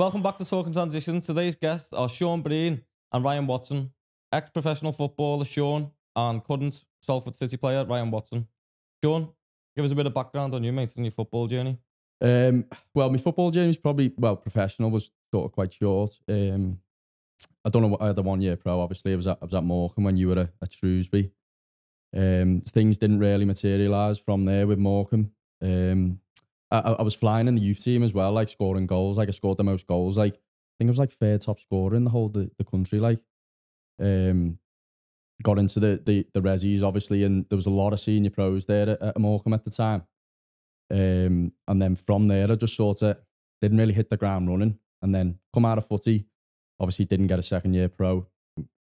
Welcome back to Talking Transitions. Today's guests are Sean Breen and Ryan Watson, ex-professional footballer Sean and current Salford City player Ryan Watson. Sean, give us a bit of background on you, mate, and your football journey. Um, well, my football journey is probably well professional was sort of quite short. Um, I don't know what I had a one year pro. Obviously, I was at I was at Morecambe when you were at, at Shrewsbury. Um, things didn't really materialise from there with Morecambe. Um, I, I was flying in the youth team as well, like scoring goals. Like I scored the most goals. Like I think I was like third top scorer in the whole the, the country. Like, um, got into the the the resis obviously, and there was a lot of senior pros there at, at Morecambe at the time. Um, and then from there, I just sort of didn't really hit the ground running, and then come out of footy. Obviously, didn't get a second year pro,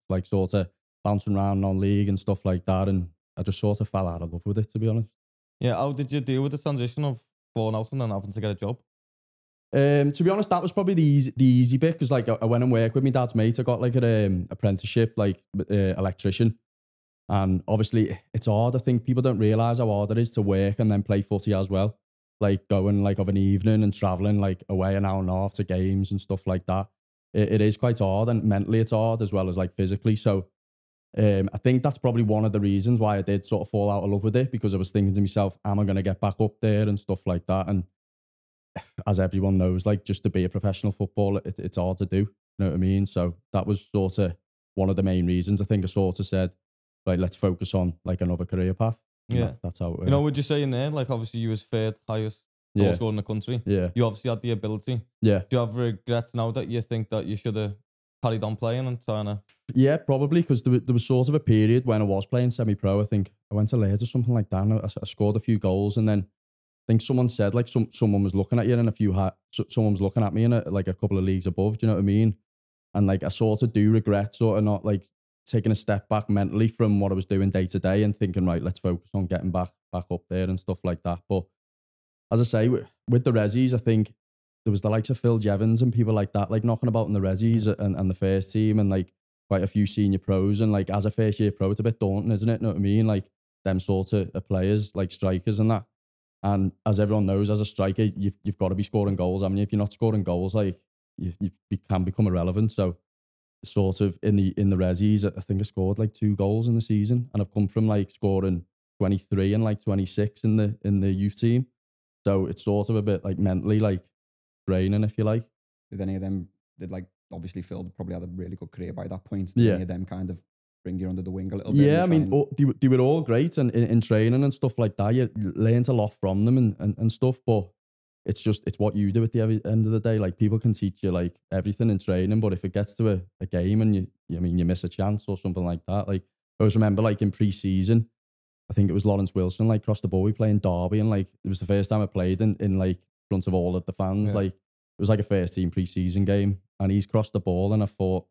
like sort of bouncing around on league and stuff like that, and I just sort of fell out of love with it, to be honest. Yeah, how did you deal with the transition of falling out and having to get a job? Um, to be honest, that was probably the easy, the easy bit because like I, I went and worked with my dad's mate. I got like an um, apprenticeship, like uh, electrician, and obviously it's hard. I think people don't realize how hard it is to work and then play footy as well. Like going like of an evening and traveling like away an hour and a half to games and stuff like that. It, it is quite hard and mentally it's hard as well as like physically. So um, I think that's probably one of the reasons why I did sort of fall out of love with it because I was thinking to myself, am I going to get back up there and stuff like that? And as everyone knows, like just to be a professional footballer, it, it's hard to do. You know what I mean? So that was sort of one of the main reasons. I think I sort of said, like, let's focus on like another career path. Yeah. that- that's how it You know, would you say in there, like obviously you was third highest goal yeah, scorer in the country. yeah, You obviously had the ability. yeah, Do you have regrets now that you think that you should have carried on playing and trying to? yeah, probably because there, there was sort of a period when I was playing semi-pro. I think I went to Leeds or something like that. And I, I scored a few goals, and then I think someone said like some someone was looking at you and a few ha- so, someone was looking at me in a, like a couple of leagues above. Do you know what I mean? And like I sort of do regret sort of not like taking a step back mentally from what I was doing day to day and thinking right, let's focus on getting back back up there and stuff like that. But as I say, wi- with the resis, I think there was the likes of Phil Jevons and people like that, like knocking about in the resis and, and the first team and like quite a few senior pros. And like as a first year pro, it's a bit daunting, isn't it? Know what I mean? Like them sort of players, like strikers and that. And as everyone knows, as a striker, you've, you've got to be scoring goals. I mean, if you're not scoring goals, like you, you be- can become irrelevant. So sort of in the in the resis, I think I scored like two goals in the season. And I've come from like scoring 23 and like 26 in the in the youth team. So it's sort of a bit like mentally like draining, if you like. Did any of them, did like, obviously Phil probably had a really good career by that point. Did Yeah. any of them kind of bring you under the wing a little bit? Yeah, I mean, oh, they, were- they were all great and in, in training and stuff like that. You learned a lot from them and, and, and stuff, but it's just it's what you do at the every, end of the day. Like people can teach you like everything in training, but if it gets to a, a game and you, you I mean you miss a chance or something like that, like I always remember like in pre-season, I think it was Laurence Wilson like crossed the ball, we playing Derby, and like it was the first time I played in, in like front of all of the fans. Yeah. Like it was like a first team pre-season game, and he's crossed the ball, and I thought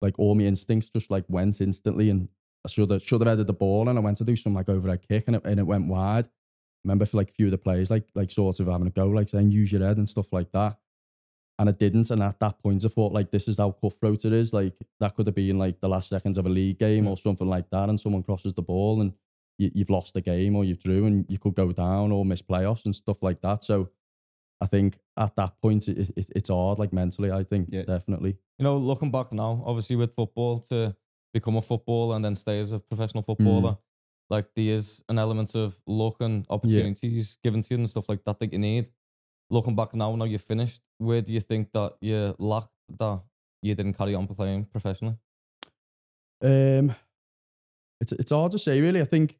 like all my instincts just like went instantly, and I should have should have headed the ball, and I went to do some like overhead kick, and it and it went wide. remember for like a few of the players like like sort of having a go, like saying use your head and stuff like that. And I didn't. And at that point I thought like this is how cutthroat it is. Like that could have been like the last seconds of a league game or something like that, and someone crosses the ball and you, you've lost the game or you've drew and you could go down or miss playoffs and stuff like that. So I think at that point it, it, it's hard, like mentally. I think Yeah. definitely. You know, looking back now, obviously with football to become a footballer and then stay as a professional footballer, like there is an element of luck and opportunities given to you and stuff like that that you need. Looking back now, now you're finished. Where do you think that you lacked that you didn't carry on playing professionally? Um, it's it's hard to say really. I think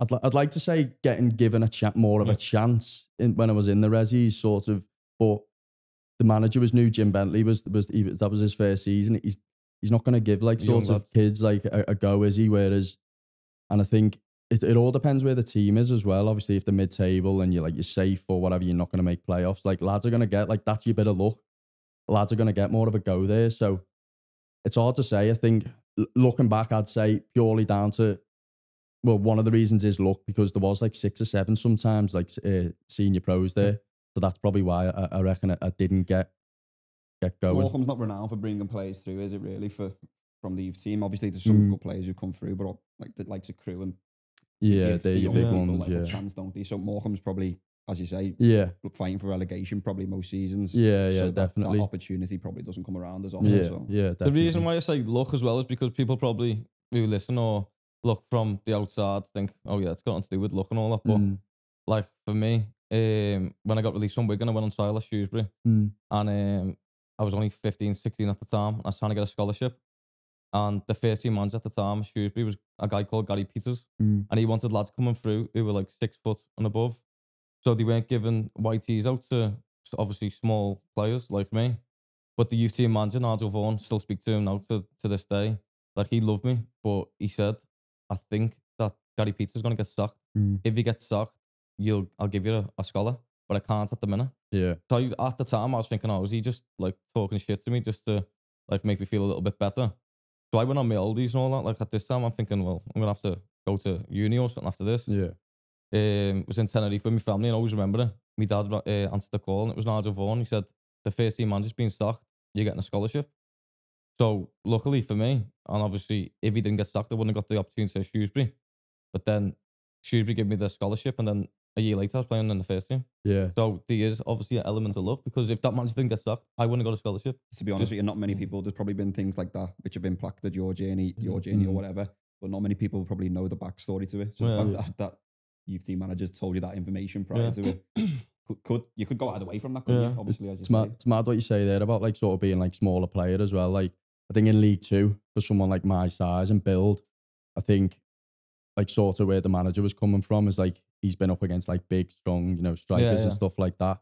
I'd li- I'd like to say getting given a chat more of a mm. chance in, when I was in the resi, sort of. But the manager was new. Jim Bentley was was, he, that was his first season. He's he's not going to give like Young sort of kids like a, a go, is he? Whereas, and I think it, it all depends where the team is as well. Obviously, if they're mid table and you're like you're safe or whatever, you're not going to make playoffs. Like lads are going to get like that's your bit of luck. Lads are going to get more of a go there. So it's hard to say. I think looking back, I'd say purely down to well, one of the reasons is luck because there was like six or seven sometimes like uh, senior pros there. So that's probably why I, I reckon I, I didn't get get going. Morecambe's not renowned for bringing players through, is it really? For from the youth team, obviously there's some Mm. good players who come through, but like the likes of Crewe and Yeah, give they're the your young big people, ones. like, Yeah, chance, don't they? So Morecambe's probably as you say, Yeah, fighting for relegation probably most seasons. yeah, yeah, so that, definitely. that opportunity probably doesn't come around as often. yeah, So. yeah, The reason why I say luck as well is because people probably who listen or look from the outside think, oh yeah, it's got nothing to do with luck and all that. But Mm, like for me, um, when I got released from Wigan, I went on trial at Shrewsbury, mm, and um, I was only 15, 16 at the time. I was trying to get a scholarship, and the first team manager at the time, Shrewsbury, was a guy called Gary Peters, mm, and he wanted lads coming through who were like six foot and above. So they weren't giving YTs out to obviously small players like me. But the youth team manager, Nigel Vaughan, still speak to him now to, to this day. Like he loved me, but he said, I think that Gary Peters is gonna get sacked. mm. If he gets sacked, you'll I'll give you a, a scholar, but I can't at the minute. Yeah, So at the time I was thinking, oh, was he just like talking shit to me just to like make me feel a little bit better? So I went on my oldies and all that. Like at this time I'm thinking, well, I'm gonna have to go to uni or something after this yeah, um, was in Tenerife with my family and I always remember it. My dad uh, answered the call and it was Nigel Vaughan. He said, the first team manager's been sacked, you're getting a scholarship. So luckily for me, and obviously if he didn't get sacked, I wouldn't have got the opportunity at Shrewsbury. But then Shrewsbury gave me the scholarship and then a year later I was playing in the first team. yeah. So there is obviously an element of luck because if that manager didn't get sacked, I wouldn't have got a scholarship. To be honest Just- with you, not many people. There's probably been things like that which have impacted your journey, your journey, or Mm. whatever. But not many people probably know the backstory to it. So Yeah. the fact that, that youth team managers told you that information prior Yeah. to it, could, could you could go either way from that? Couldn't Yeah. you? Obviously, as you It's mad, it's mad what you say there about like sort of being like smaller player as well. Like I think in League Two for someone like my size and build, I think like sort of where the manager was coming from is like he's been up against like big, strong, you know, strikers and yeah. stuff like that.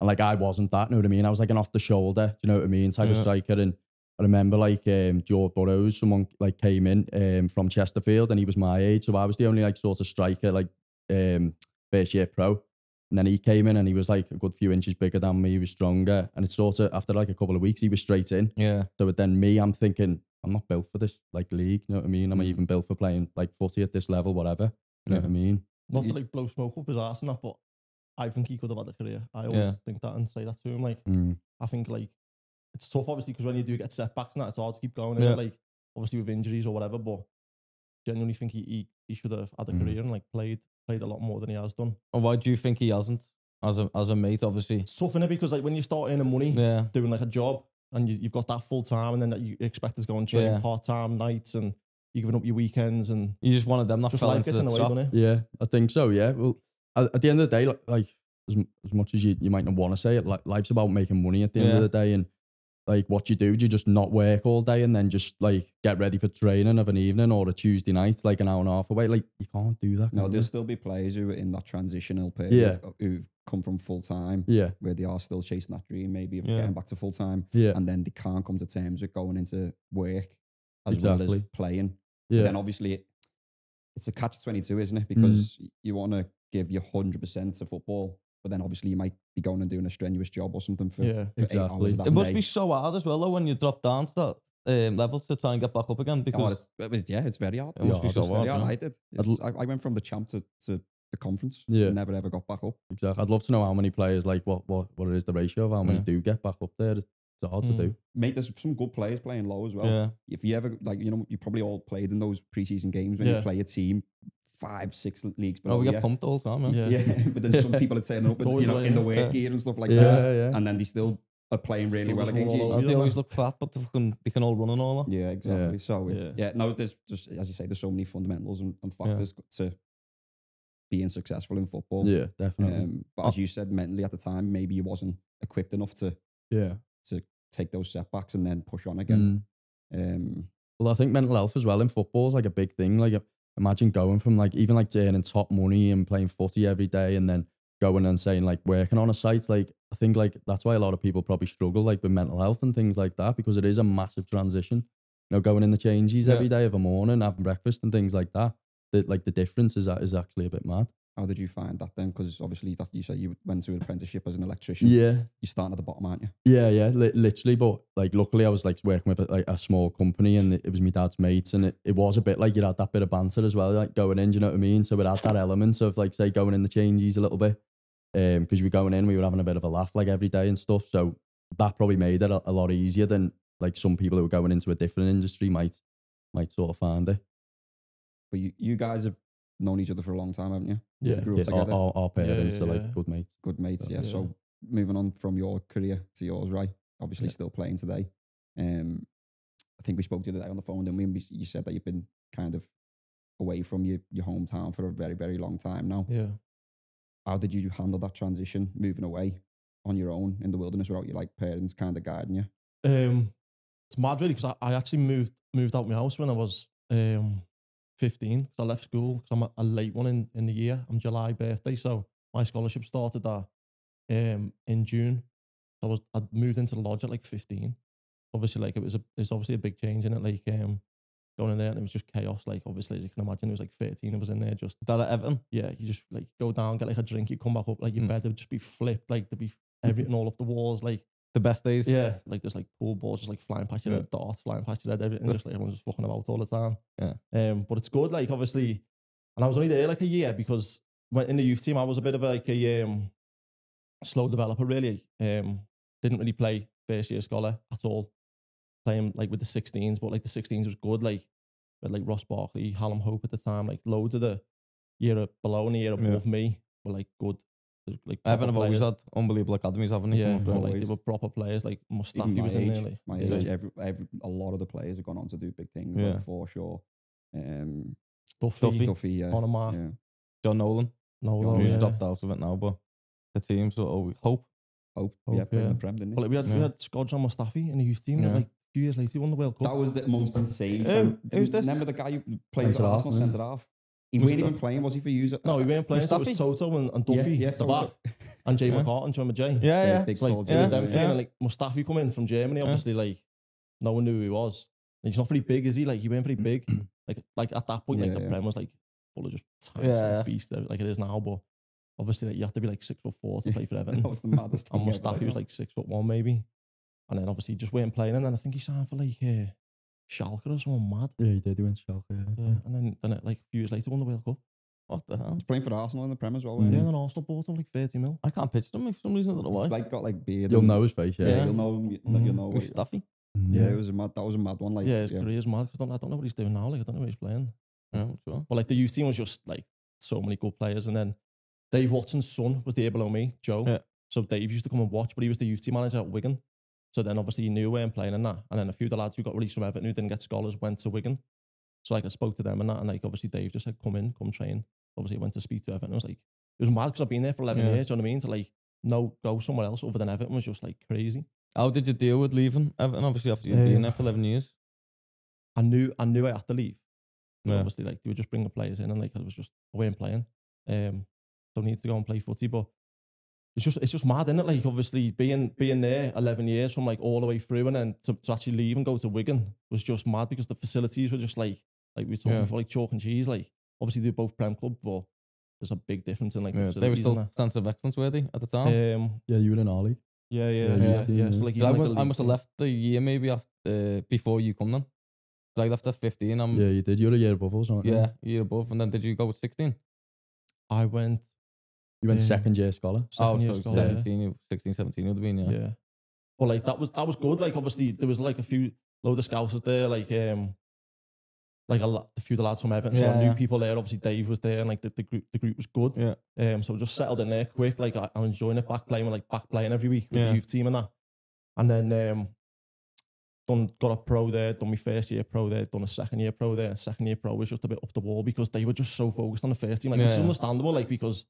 And like I wasn't that, you know what I mean? I was like an off the shoulder, do you know what I mean? Type of Yeah. striker. And I remember like um George Burrows, someone like came in um from Chesterfield and he was my age. So I was the only like sort of striker, like um first year pro. And then he came in and he was like a good few inches bigger than me. He was stronger. And it's sort of after like a couple of weeks, he was straight in. Yeah. So then me, I'm thinking, I'm not built for this like league. You know what I mean? Am I Mm. even built for playing like footy at this level, whatever? You know Yeah. what I mean? Not to You- like blow smoke up his ass and that, but I think he could have had a career. I always Yeah. think that and say that to him. Like, Mm. I think like it's tough, obviously, because when you do get setbacks and that, it's hard to keep going. Yeah. Yeah. Like, obviously with injuries or whatever, but genuinely think he he, he should have had a Mm. career and like played played a lot more than he has done. And why do you think he hasn't? As a as a mate, obviously. It's tough in it because like when you start earning money, Yeah. doing like a job, and you, you've got that full time, and then that you expect to go and train Yeah. part time nights, and you're giving up your weekends, and You just wanted them not just fell life into in the the way, trap. doesn't it? Yeah, I think so. Yeah. Well, at, at the end of the day, like, like as, as much as you, you might not want to say it, like life's about making money at the end Yeah. of the day. And like what you do, do you just not work all day and then just like get ready for training of an evening or a Tuesday night, like an hour and a half away. Like you can't do that. No, can there'll still be players who are in that transitional period Yeah. who've come from full time, Yeah, where they are still chasing that dream, maybe of Yeah. getting back to full time, yeah, and then they can't come to terms with going into work as well as playing. But yeah, then obviously it, it's a catch 22, isn't Mm. it? Because you want to give your 100% to football, but then obviously you might be going and doing a strenuous job or something for, Yeah, for eight hours that It must day. be so hard as well though when you drop down to that um, level to try and get back up again Oh, because it's, it's- yeah, it's very hard. It must be so hard, hard. yeah. I did. I'd I, I went from the champ to, to the conference. Yeah. Never ever got back up. exactly. I'd love to know how many players, like what what what it is the ratio of how many Yeah. do get back up there. It's hard Mm. to do. Mate, there's some good players playing low as well. yeah, If you ever, like, you know, you probably all played in those preseason games when Yeah. you play a team five, six leagues below oh, we you. get pumped all the time. Man. Yeah. Yeah, but then some people that turn up, It's with, you know, in the that, work yeah. gear and stuff like yeah, that, yeah. and then they still are playing really well against you. And they always look fat, but they, fucking, they can all run and all that. Yeah, exactly. So it's, Yeah. yeah. no, there's just as you say, there's so many fundamentals and, and factors to being successful in football. yeah, definitely. Um, but as you said, mentally at the time, maybe you wasn't equipped enough to yeah. To take those setbacks and then push on again. Mm. Um, Well, I think mental health as well in football is like a big thing. Like, imagine going from like even like earning top money and playing footy every day, and then going and saying like working on a site. Like, I think like that's why a lot of people probably struggle like with mental health and things like that because it is a massive transition. You know, going in the changes Yeah. every day of a morning, having breakfast and things like that. The, like the difference is that is actually a bit mad. How did you find that then? Because obviously, that you say you went to an apprenticeship as an electrician. Yeah, You're starting at the bottom, aren't you? Yeah, yeah, li- literally. But like, luckily, I was like working with a, like a small company, and it, it was my dad's mates, and it, it was a bit like you had that bit of banter as well, like going in. Do you know what I mean? So it had that element of like say going in the changes a little bit, um, because we were going in, we were having a bit of a laugh like every day and stuff. So that probably made it a, a lot easier than like some people who were going into a different industry might might sort of find it. But you, you guys have known each other for a long time, haven't you? Yeah. Grew up Yeah, our, together. our, our parents yeah, are like yeah. good mates. Good mates, yeah. Yeah. So moving on from your career to yours, right? Obviously Yeah. still playing today. Um, I think we spoke the other day on the phone, didn't we? And we- you said that you've been kind of away from your, your hometown for a very, very long time now. Yeah. How did you handle that transition, moving away on your own in the wilderness without your like parents kind of guiding you? Um, it's mad really because I, I actually moved moved out my house when I was um 15 'cause I left school because I'm a, a late one in, in the year. I'm July birthday, so my scholarship started that um in June. I was I moved into the lodge at like 15. Obviously, like it was a it's obviously a big change in it. Like um going in there and it was just chaos. Like obviously, as you can imagine, it was like 13. It was in there just That at Everton. yeah, you just like go down, get like a drink, you come back up, like your Mm. bed would just be flipped, like there'd be everything all up the walls, like The best days. yeah, like there's like pool balls just like flying past your Yeah. head, darts flying past your head, everything, just like everyone's just fucking about all the time. Yeah. Um, but it's good, like obviously, and I was only there like a year because when in the youth team I was a bit of a, like a um slow developer really. Um, didn't really play first year scholar at all. Playing like with the 16s, but like the 16s was good. Like with like Ross Barkley, Hallam Hope at the time, like loads of the year below and the year Yeah. above me were like good. Like Everton proper have always had unbelievable academies, haven't they? Yeah, coming through but, like they were proper players. Like Even Mustafi my was in age, there. Like, my yeah. age, every, every, a lot of the players have gone on to do big things, Yeah. like Forshaw, um, Duffy, Duffy. Duffy, yeah, Panama. yeah. John Nolan. No, John He's yeah. dropped out of it now, but the team sort of hope. Hope, Hope, yeah, played yeah. the Prem, didn't he? But like, we had we Yeah. had Shkodran Mustafi in the youth team. Yeah. Like a few years later, he won the World Cup. That was the most insane. Um, who's this? Remember the guy who played for Centre half, Arsenal yeah. centre half? He Was wasn't even playing, was he for you? no, he weren't playing. So it was Mustafi? Toto and, and Yeah, Duffy, yeah, the Toto. back, and Jay Yeah. McCartan. Do you remember Jay? Yeah, Yeah, yeah. big It's like tall it was them yeah. and like Mustafi come in from Germany. Obviously, like no one knew who he was. And he's not very big, is he? Like he weren't very big. like like at that point, like the yeah. Prem was like full of just tanks, Yeah. like beast like it is now. But obviously, like, you have to be like six foot four to play for Everton. that was the maddest thing. and ever. Mustafi was like six foot one maybe. And then obviously he just weren't playing. And then I think he signed for like uh, Schalke or someone mad. Yeah, he did. He went to Schalke. Yeah. Yeah. And then, then it, like a few years later won the World Cup. What the hell? He's playing for Arsenal in the Prem as well. Wasn't Yeah, and then Arsenal bought him like 30 mil. I can't picture them for some reason. I don't know why. He's like got like beard. You'll and- know his face. Yeah. Yeah, Yeah. you'll know. him, you- Mm. You'll know. what- Mustafi. Yeah, it was a mad. That was a mad one. Like, yeah, his yeah. career's mad. 'cause I don't, I don't know what he's doing now. Like, I don't know where he's playing. Yeah, I'm sure. But like the youth team was just like so many good players. And then Dave Watson's son was there below me, Joe. Yeah. So Dave used to come and watch, but he was the youth team manager at Wigan. So then obviously he knew we weren't playing in that. And then a few of the lads who got released from Everton who didn't get scholars went to Wigan. So like I spoke to them and that. And like obviously Dave just said, come in, come train. Obviously I went to speak to Everton. I was like, it was mad because I've been there for 11 Yeah. years. Do you know what I mean? To like, no, go somewhere else other than Everton was just like crazy. How did you deal with leaving Everton? Obviously, after you've Um, been there for 11 years. I knew I knew I had to leave. Yeah. Obviously, like they would just bring the players in, and like I was just I weren't playing. Um, so I needed to go and play footy, but it's just it's just mad, isn't it? Like obviously being being there eleven years from like all the way through, and then to, to actually leave and go to Wigan was just mad because the facilities were just like like we were talking Yeah. for like chalk and cheese. Like obviously they're both prem club, but there's a big difference in like the Yeah, they were still and sense of excellence, worthy at the time? that. um, Yeah, you were in our league. yeah, yeah, Yeah, yeah, yeah. yeah. So like, 'Cause I, must, the I must have left the year maybe after, before you come then. 'Cause I left at 15. I'm, Yeah, you did. You're a year above us, aren't you? yeah, year above. And then did you go with 16? I went You went Yeah. second year scholar. second oh, year so scholar. yeah. 17, you- 16, 17 you would have been, yeah. Yeah. Well, like that was that was good. Like obviously there was like a few load of scouts there, like um like a, lot, a few of the lads from Everton. So I Yeah, knew yeah. people there. Obviously Dave was there and like the, the group the group was good. Yeah. Um so I just settled in there quick. Like I, I was enjoying it back playing with like back playing every week with Yeah. the youth team and that. And then um done got a pro there, done my first year pro there, done a second year pro there. Second year pro was just a bit up the wall because they were just so focused on the first team. Like which is Yeah. understandable, like because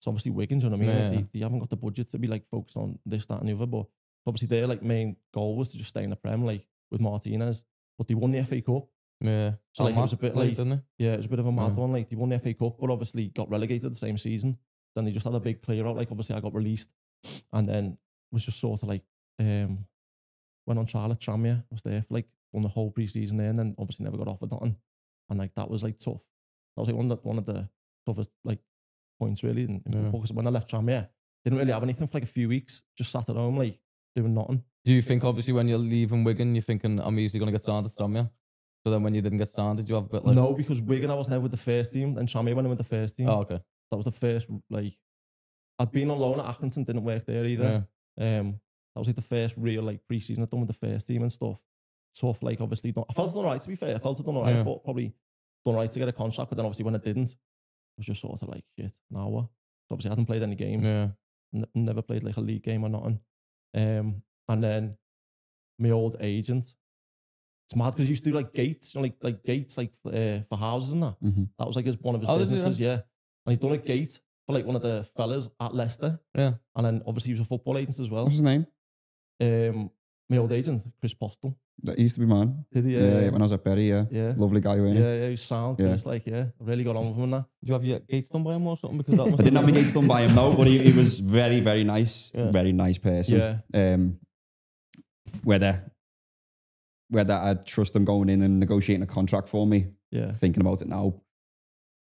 it's obviously Wigan, do you know what I mean? Like, they, they haven't got the budget to be like focused on this, that, and the other. But obviously their like main goal was to just stay in the Prem, like with Martinez. But they won the FA Cup. Yeah. So, like, it was a bit like-? Yeah, it was a bit of a mad Yeah. one. Like they won the FA Cup, but obviously got relegated the same season. Then they just had a big clear out. Like obviously I got released, and then was just sort of like um went on trial at Tranmere. Was there for like won the whole preseason there, and then obviously never got offered nothing. And like that was like tough. That was like one of the, one of the toughest like points really in, in Yeah. football. Because when I left Tranmere, didn't really have anything for like a few weeks. Just sat at home like doing nothing. Do you think, obviously, when you're leaving Wigan, you're thinking, I'm easily going to get at Stamia? So then when you didn't get did you have a bit like. no, because Wigan I was never with the first team, and Tranmere went in with the first team. Oh, okay. That was the first like I'd been on loan at Accrington, didn't work there either. Yeah. Um, that was like the first real like preseason I'd done with the first team and stuff. Tough, like obviously. Not, I felt it done alright to be fair. I felt it done alright. I thought probably done right to get a contract, but then obviously when it didn't, was just sort of like shit. Now what? Obviously, I hadn't played any games. Yeah. N- never played like a league game or nothing. Um, and then my old agent. It's mad because he used to do like gates, you know, like like gates like uh, for houses and that. Mm-hmm. That was like his one of his Oh, businesses, yeah. And he'd done a gate for like one of the fellas at Leicester. Yeah. And then obviously he was a football agent as well. What's his name? Um, my old agent, Chris Postle. That used to be mine. Did he? Yeah, Yeah, yeah, when I was at Bury, yeah. yeah. Lovely guy, wasn't Yeah, he? was he's sound. Yeah. Chris, like, yeah, I really got on with him and that. Do you have your gates done by him or something? Because that I must didn't have have my gates done by him, no, but he, he was very, very nice. Yeah. Very nice person. Yeah, um, whether whether I trust him going in and negotiating a contract for me. yeah, Thinking about it now,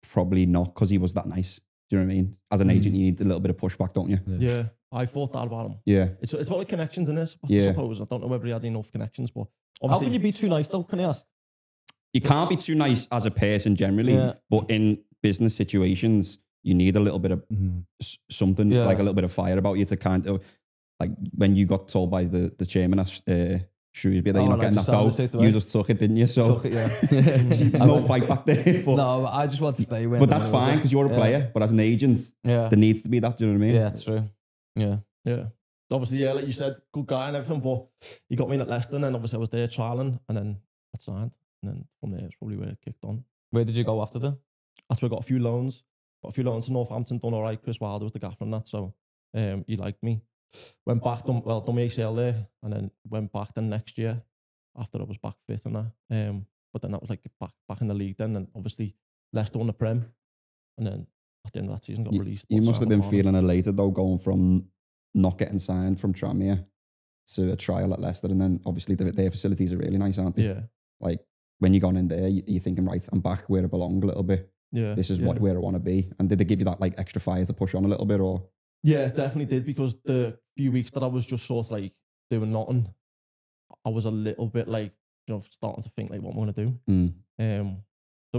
probably not because he was that nice. Do you know what I mean? As an agent, you need a little bit of pushback, don't you? yeah. I thought that about him. Yeah, It's it's about the connections in this. I Yeah. suppose I don't know whether he had enough connections, but How obviously, can you be too nice though? Can I ask? you can't be too nice as a person generally, Yeah. but in business situations, you need a little bit of s- something Yeah. like a little bit of fire about you to kind of like when you got told by the the chairman at uh, Shrewsbury that Oh, you're not getting just that sounded out, you just took it, didn't you? So Took it, yeah. there's no fight back there. But, no, I just want to stay with but that's fine because you're a Yeah. player. But as an agent, yeah. there needs to be that. Do you know what I mean? Yeah, true. Yeah. yeah, obviously, yeah, like you said, good guy and everything. But he got me in at Leicester, and then obviously I was there trialing, and then I signed, and then from there it's probably where it kicked on. Where did you go after that? That's where I got a few loans. Got a few loans to Northampton, done all right. Chris Wilder was the gaffer on that, so um, he liked me. Went back, done, well, done my ACL there, and then went back then next year after I was back fit and that. Um, but then that was like back back in the league then, and obviously Leicester won the Prem, and then at the end of that season got You, released. you must have been Barnet. feeling elated though, going from not getting signed from Tranmere to a trial at Leicester, and then obviously the, their facilities are really nice, aren't they? Yeah, Like when you gone in there, you- you're thinking, right, I'm back where I belong a little bit. yeah. This is yeah. what where I want to be. And did they give you that like extra fire to push on a little bit, or Yeah, definitely did because the few weeks that I was just sort of like doing nothing, I was a little bit like, you know, starting to think like what am I gonna do? Mm, Um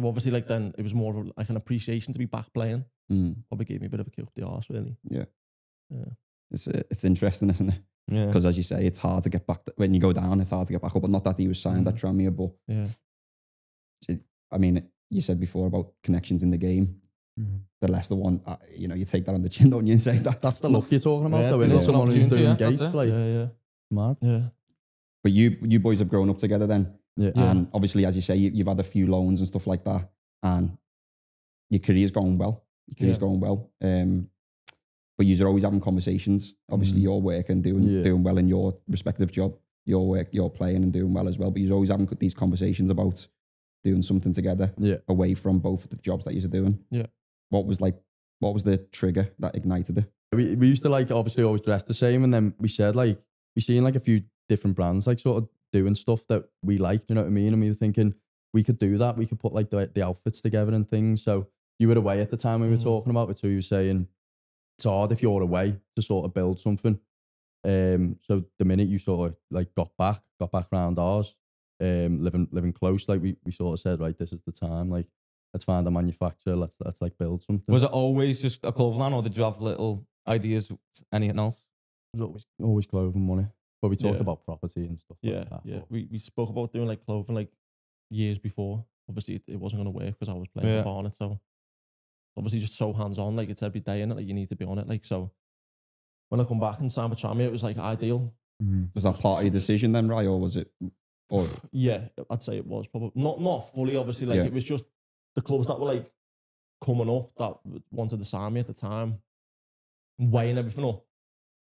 so obviously like then it was more of like an appreciation to be back playing. mm, Probably gave me a bit of a kick up the arse really. it's uh, it's interesting, isn't it? Yeah. Because as you say, it's hard to get back when you go down. It's hard to get back up. But not that he was signed at Tranmere, but Yeah. I mean, you said before about connections in the game. Mhm. The Leicester one, uh, you know, you take that on the chin, don't you, and say that That's the look you're talking about, Yeah, though, the innit? look Someone who's opportunity, doing yeah, gates, like, yeah, yeah. mad. Yeah. But you you boys have grown up together then. Yeah. And obviously, as you say, you, you've had a few loans and stuff like that. And your career's going well. Your career's Yeah. going well. Um, but you're always having conversations. Obviously, Mhm. you're working, doing Yeah. doing well in your respective job. Your work, you're playing and doing well as well. But you're always having these conversations about doing something together Yeah. away from both of the jobs that you're doing. Yeah. What was like? What was the trigger that ignited it? We, we used to like obviously always dress the same, and then we said like we seen like a few different brands like sort of doing stuff that we like, you know what I mean? And we were thinking we could do that. We could put like the, the outfits together and things. So you were away at the time we were Mm. talking about it, so you were saying it's hard if you're away to sort of build something. Um, so the minute you sort of like got back, got back around ours, um, living living close, like we, we sort of said, right, this is the time. Like, let's find a manufacturer. Let's let's like build something. Was it always just a clothing or did you have little ideas, anything else? It was always always clothing money. But we talked Yeah. about property and stuff. Yeah. like that. yeah. We we spoke about doing like clothing like years before. Obviously it, it wasn't gonna work because I was playing Yeah. for Barnet. So obviously just so hands on, like it's every day in it, like you need to be on it. Like so when I come back and sign with Tranmere, it was like ideal. Mhm. Was that part of your decision then, right? Or was it? Or Yeah, I'd say it was probably not not fully. Obviously, like Yeah. it was just the clubs that were like coming up that wanted to sign me at the time, weighing everything up.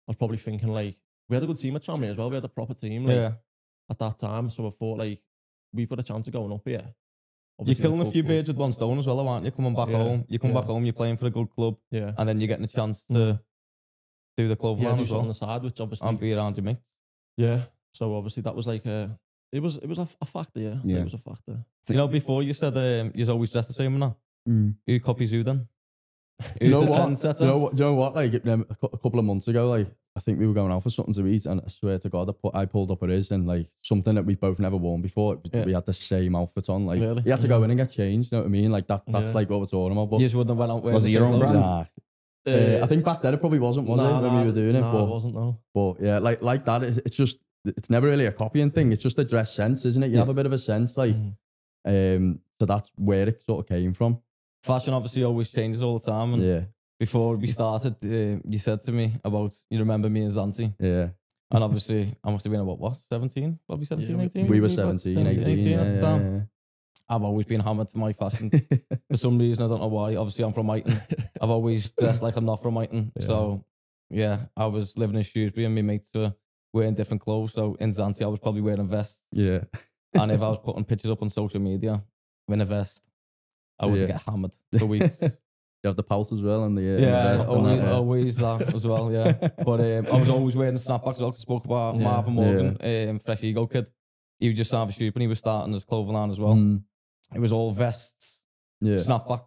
I was probably thinking like we had a good team at Tranmere as well. We had a proper team like yeah. at that time, so I thought like we've got a chance of going up here. You're killing a few club- birds with one stone as well, aren't you? Coming back Yeah, home. You come yeah. back home, you're playing for a good club, Yeah, and then you're getting a chance to do the clothing yeah, line do as something on the side, which obviously And be around your mates. yeah. So obviously that was like a it was it was a, a factor. Yeah, Yeah. it was a factor. You know, before you said um, you're always dressed the same and that. Mm. Who copies who then? Do you know the what? Do you know what? Do you know what? Like um, a, a couple of months ago, like I think we were going out for something to eat, and I swear to God, I, put, I pulled up at his and like something that we both never worn before. Was, Yeah. We had the same outfit on. Like Really? you had to go in and get changed. You know what I mean? Like that. That's Yeah. like what we're talking about. But You just wouldn't have went out Was it your own brand? nah, uh, I think back then it probably wasn't, was Nah, it? When nah, we were doing it, nah, but it wasn't no. but yeah, like like that. It's, it's just it's never really a copying thing. It's just a dress sense, isn't it? You Yeah. have a bit of a sense, like Mm. Um, so that's where it sort of came from. Fashion obviously always changes all the time. And Yeah, before we started, uh, you said to me about you remember me and Zante, yeah. and obviously I must have been about what seventeen, probably 17, we- 18? We were maybe about 17, 18. yeah, at the yeah. I've always been hammered for my fashion. for some reason, I don't know why. Obviously, I'm from Mighton. I've always dressed like I'm not from Mighton. Yeah. So, yeah, I was living in Shrewsbury and my mates were wearing different clothes. So, in Zante, I was probably wearing a vest. yeah. And if I was putting pictures up on social media in a vest, I would Yeah. get hammered for weeks. You have the pulse as well and the uh, and the yeah, always, that, yeah. always that as well. Yeah. But um, I was always wearing the snapbacks. as well, I spoke about Yeah. Marvin Morgan, um, Fresh Ego Kid. He was just signed for Shrewsbury and he was starting his clothing line as well. Mm, It was all vests, yeah, snapback.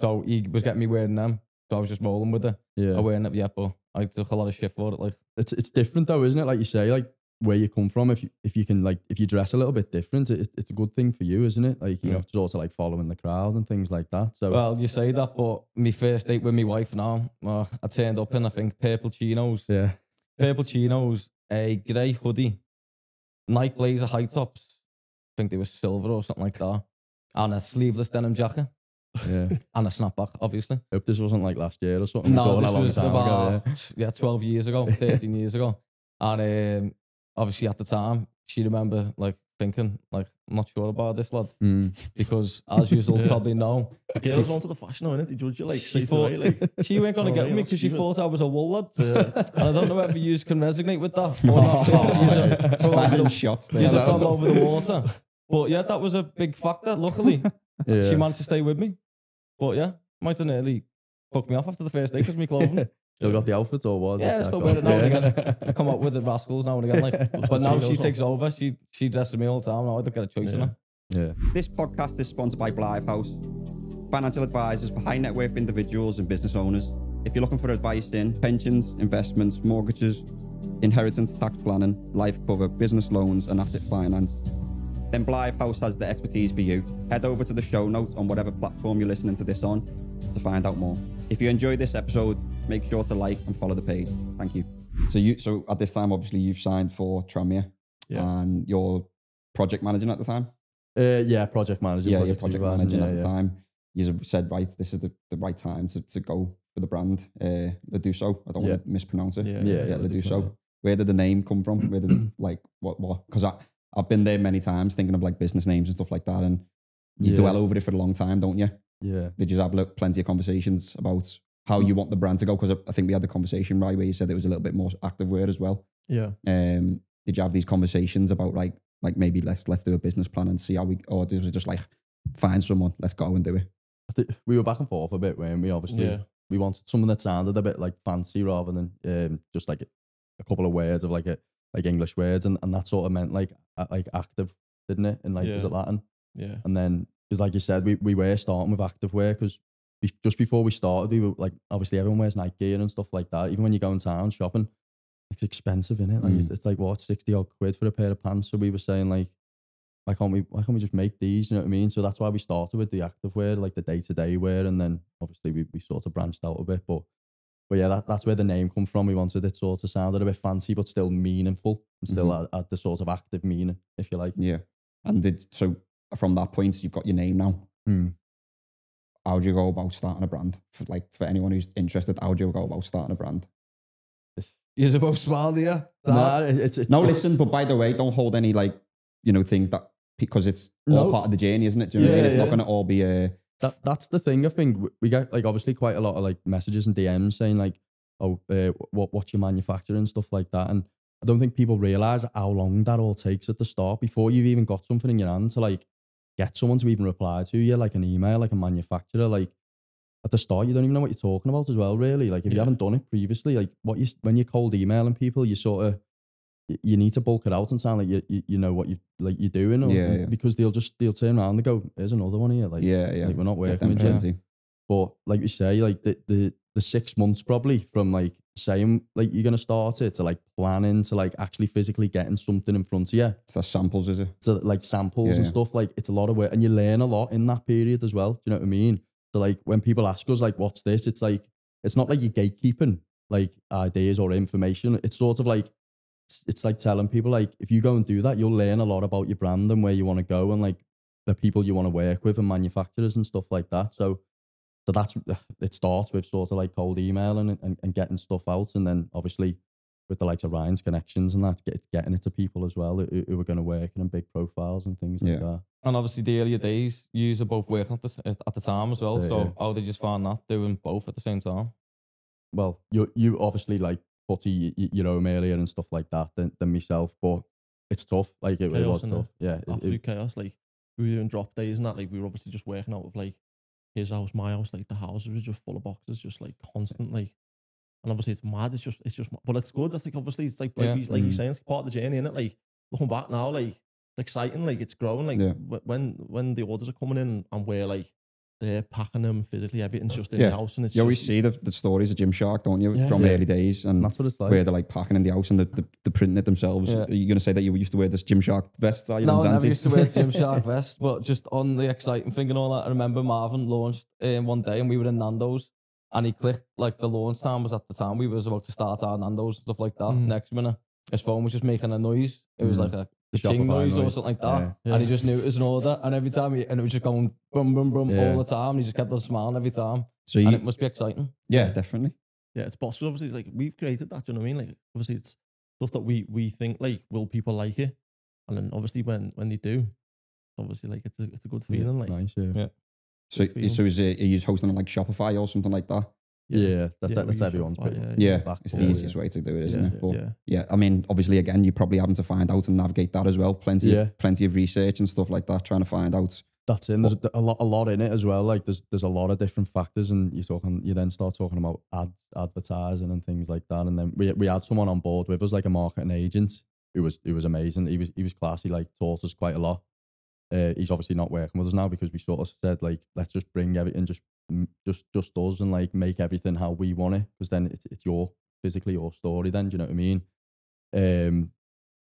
So he was getting me wearing them. So I was just rolling with it. yeah. I wearing it, yeah, but I took a lot of shit for it. Like, it's it's different though, isn't it? Like you say, like where you come from. If you if you can like if you dress a little bit different, it, it's a good thing for you, isn't it? Like you Yeah. know, sort of like following the crowd and things like that. So well, you say that, but my first date with my wife now, uh, I turned up in, I think, purple chinos, yeah, purple chinos, a grey hoodie, Nike blazer high tops, I think they were silver or something like that, and a sleeveless denim jacket, yeah. and a snapback, obviously. Hope this wasn't like last year or something. No, We're talking a this was time ago, about yeah. 12 years ago, 13 years ago. And um, obviously at the time, she remember like thinking, like, I'm not sure about this lad. Mm. Because as you Yeah. probably know, Girls onto the fashion, innit? They judge you like She straight thought- away. Like, she weren't going to Oh, get me because she stupid. thought I was a wool lad. Yeah. And I don't know whether you can resonate with that. Or not, because you're a- Just firing shots there. you're you a know. all over the water. But yeah, that was a big factor. Luckily, Yeah. she managed to stay with me. But yeah, might have nearly fucked me off after the first day because my clothing. Still got the outfit or was Yeah, I it? still wear it now and again. I come up with the rascals now and again. Like, but now she takes over. She she dresses me all the time. Now I don't get a choice in Yeah. her. Yeah. This podcast is sponsored by Blithe House, financial advisors for high net worth individuals and business owners. If you're looking for advice in pensions, investments, mortgages, inheritance tax planning, life cover, business loans, and asset finance, then Blithe House has the expertise for you. Head over to the show notes on whatever platform you're listening to this on to find out more. If you enjoyed this episode, make sure to like and follow the page. Thank you. So you so at this time, obviously you've signed for Tranmere, Yeah. and you're project managing at the time Uh, yeah, project manager. yeah, project supervisor, managing yeah, at the yeah. time. You said, right, this is the, the right time to, to go for the brand. Uh, Luduso. I don't Yeah. want to mispronounce it. Yeah, Yeah, yeah, Luduso. Where did the name come from? Where did like what what? Because I I've been there many times thinking of like business names and stuff like that, and you dwell over it for a long time, don't you? Yeah. Did you have like, plenty of conversations about how you want the brand to go? Because I, I think we had the conversation right where you said it was a little bit more active word as well. yeah. Um, did you have these conversations about like like maybe let's let's do a business plan and see how we or was it just like find someone, let's go and do it? I think we were back and forth a bit when we obviously Yeah. we wanted something that sounded a bit like fancy rather than um, just like a, a couple of words of like a like English words and, and that sort of meant like like active, didn't it? And like was it Latin? Yeah. And then because like you said, we, we were starting with active wear because just before we started, we were like obviously everyone wears Nike gear and stuff like that. Even when you go in town shopping, it's expensive, isn't it? Like Mm. it's like what sixty odd quid for a pair of pants. So we were saying like, why can't we? Why can't we just make these? You know what I mean? So that's why we started with the active wear, like the day to day wear, and then obviously we, we sort of branched out a bit. But but yeah, that, that's where the name come from. We wanted it sort of sounded a bit fancy, but still meaningful, and still Mhm. had, had the sort of active meaning, if you like. Yeah. And did so from that point you've got your name now. Hmm. How do you go about starting a brand? For like for anyone who's interested, how do you go about starting a brand? You're supposed to smile, yeah? Nah, it- it's, it's No, listen, but by the way, don't hold any like, you know, things that because it's all No. part of the journey, isn't it? Do you know what I mean? Yeah, It's not gonna all be a that that's the thing. I think we get like obviously quite a lot of like messages and DMs saying like, oh, uh, what what's your manufacturer and stuff like that. And I don't think people realize how long that all takes at the start before you've even got something in your hand to like get someone to even reply to you, like an email, like a manufacturer. Like at the start, you don't even know what you're talking about as well. Really, like if you haven't done it previously, like what you when you're cold emailing people, you sort of you need to bulk it out and sound like you you, you know what you like you're doing, or, Yeah, yeah. because they'll just they'll turn around and go, "There's another one here." Like yeah, yeah. like we're not working with you. But like we say, like the, the the six months probably from like saying like you're gonna start it to like planning to like actually physically getting something in front of you It's the samples, is it? to like samples Yeah, and yeah. stuff. Like it's a lot of work, and you learn a lot in that period as well. Do you know what I mean? So like when people ask us like, "What's this?" It's like it's not like you're gatekeeping like ideas or information. It's sort of like it's, it's like telling people like if you go and do that, you'll learn a lot about your brand and where you want to go and like the people you want to work with and manufacturers and stuff like that. So, so that's it starts with sort of like cold emailing and, and, and getting stuff out, and then obviously with the likes of Ryan's connections and that, get, getting it to people as well who, who are going to work in big profiles and things like that. And obviously, the earlier days, you are both working at the, at the time as well. Yeah, so yeah. how did you find that doing both at the same time? Well, you you obviously like putty y- your own earlier and stuff like that than, than myself, but it's tough. Like it, it Chaos, was innit? tough. Yeah, it- it- absolute chaos. Like we were doing drop days and that. Like we were obviously just working out of like his house, my house. Like the house was just full of boxes, just like constantly. And obviously it's mad. It's just, it's just, but it's good. That's like obviously it's like like, Yeah. he's, like he's Mhm. saying, it's part of the journey, innit? Like looking back now, like it's exciting. Like it's growing. Like Yeah. when when the orders are coming in and we're like they're packing them physically, everything's just in Yeah. the house, and it's You always just, see the, the stories of Gymshark, don't you, Yeah. from Yeah. early days, and that's what it's like. where they're like packing in the house and the, the, the printing it themselves. Yeah. Are you going to say that you used to wear this Gymshark vest? Are you No, I never used to wear a Gymshark vest, but just on the exciting thing and all that. I remember Marvin launched um, one day and we were in Nando's and he clicked like the launch time was at the time we was about to start our Nando's and stuff like that. Mm. Next minute, his phone was just making a noise. It was Mm. like a The ching Shopify noise, or something like that. Yeah. And he just knew it was an order. And every time he, and it was just going boom, boom, boom Yeah. all the time. And he just kept on smiling every time. So And you, it must be exciting. yeah, definitely. yeah, it's possible. Obviously, it's like we've created that. Do you know what I mean? Like obviously, it's stuff that we we think like will people like it, and then obviously when when they do, obviously like it's a it's a good feeling. Like nice, yeah. Yeah. So, so is it, are you hosting on like Shopify or something like that? Yeah, that's, Yeah, that's we everyone's Shopify, bit. yeah, Yeah, it's the easiest yeah. way to do it, isn't yeah, it? But yeah. yeah, I mean, obviously, again, you're probably having to find out and navigate that as well. Plenty, Yeah. of, plenty of research and stuff like that, trying to find out. That's it. And there's a lot, a lot in it as well. Like there's, there's a lot of different factors, and you're talking, you then start talking about ad, advertising and things like that. And then we, we had someone on board with us, like a marketing agent, who was, who was amazing. He was, he was classy. Like taught us quite a lot. Uh, he's obviously not working with us now because we sort of said like, let's just bring everything, just, just, just us, and like make everything how we want it. Because then it's, it's your physically your story. Then do you know what I mean? Um,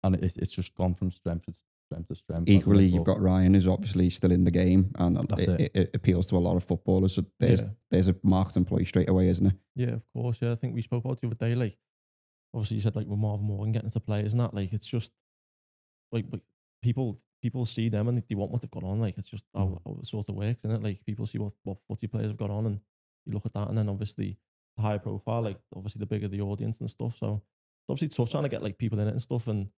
and it, it's just gone from strength to strength to strength. Equally, you've got Ryan, who's obviously still in the game, and it, it. it. it appeals to a lot of footballers. So there's Yeah. there's a market employee straight away, isn't it? Yeah, of course. Yeah, I think we spoke about it the other day. Like, obviously, you said like with Marvin Morgan getting into players and that. Like, it's just like, like people people see them and they want what they've got on. Like, it's just how, how it sort of works, isn't it? Like, people see what what footy players have got on, and you look at that, and then obviously the higher profile, like obviously the bigger the audience and stuff. So it's obviously tough trying to get like people in it and stuff. And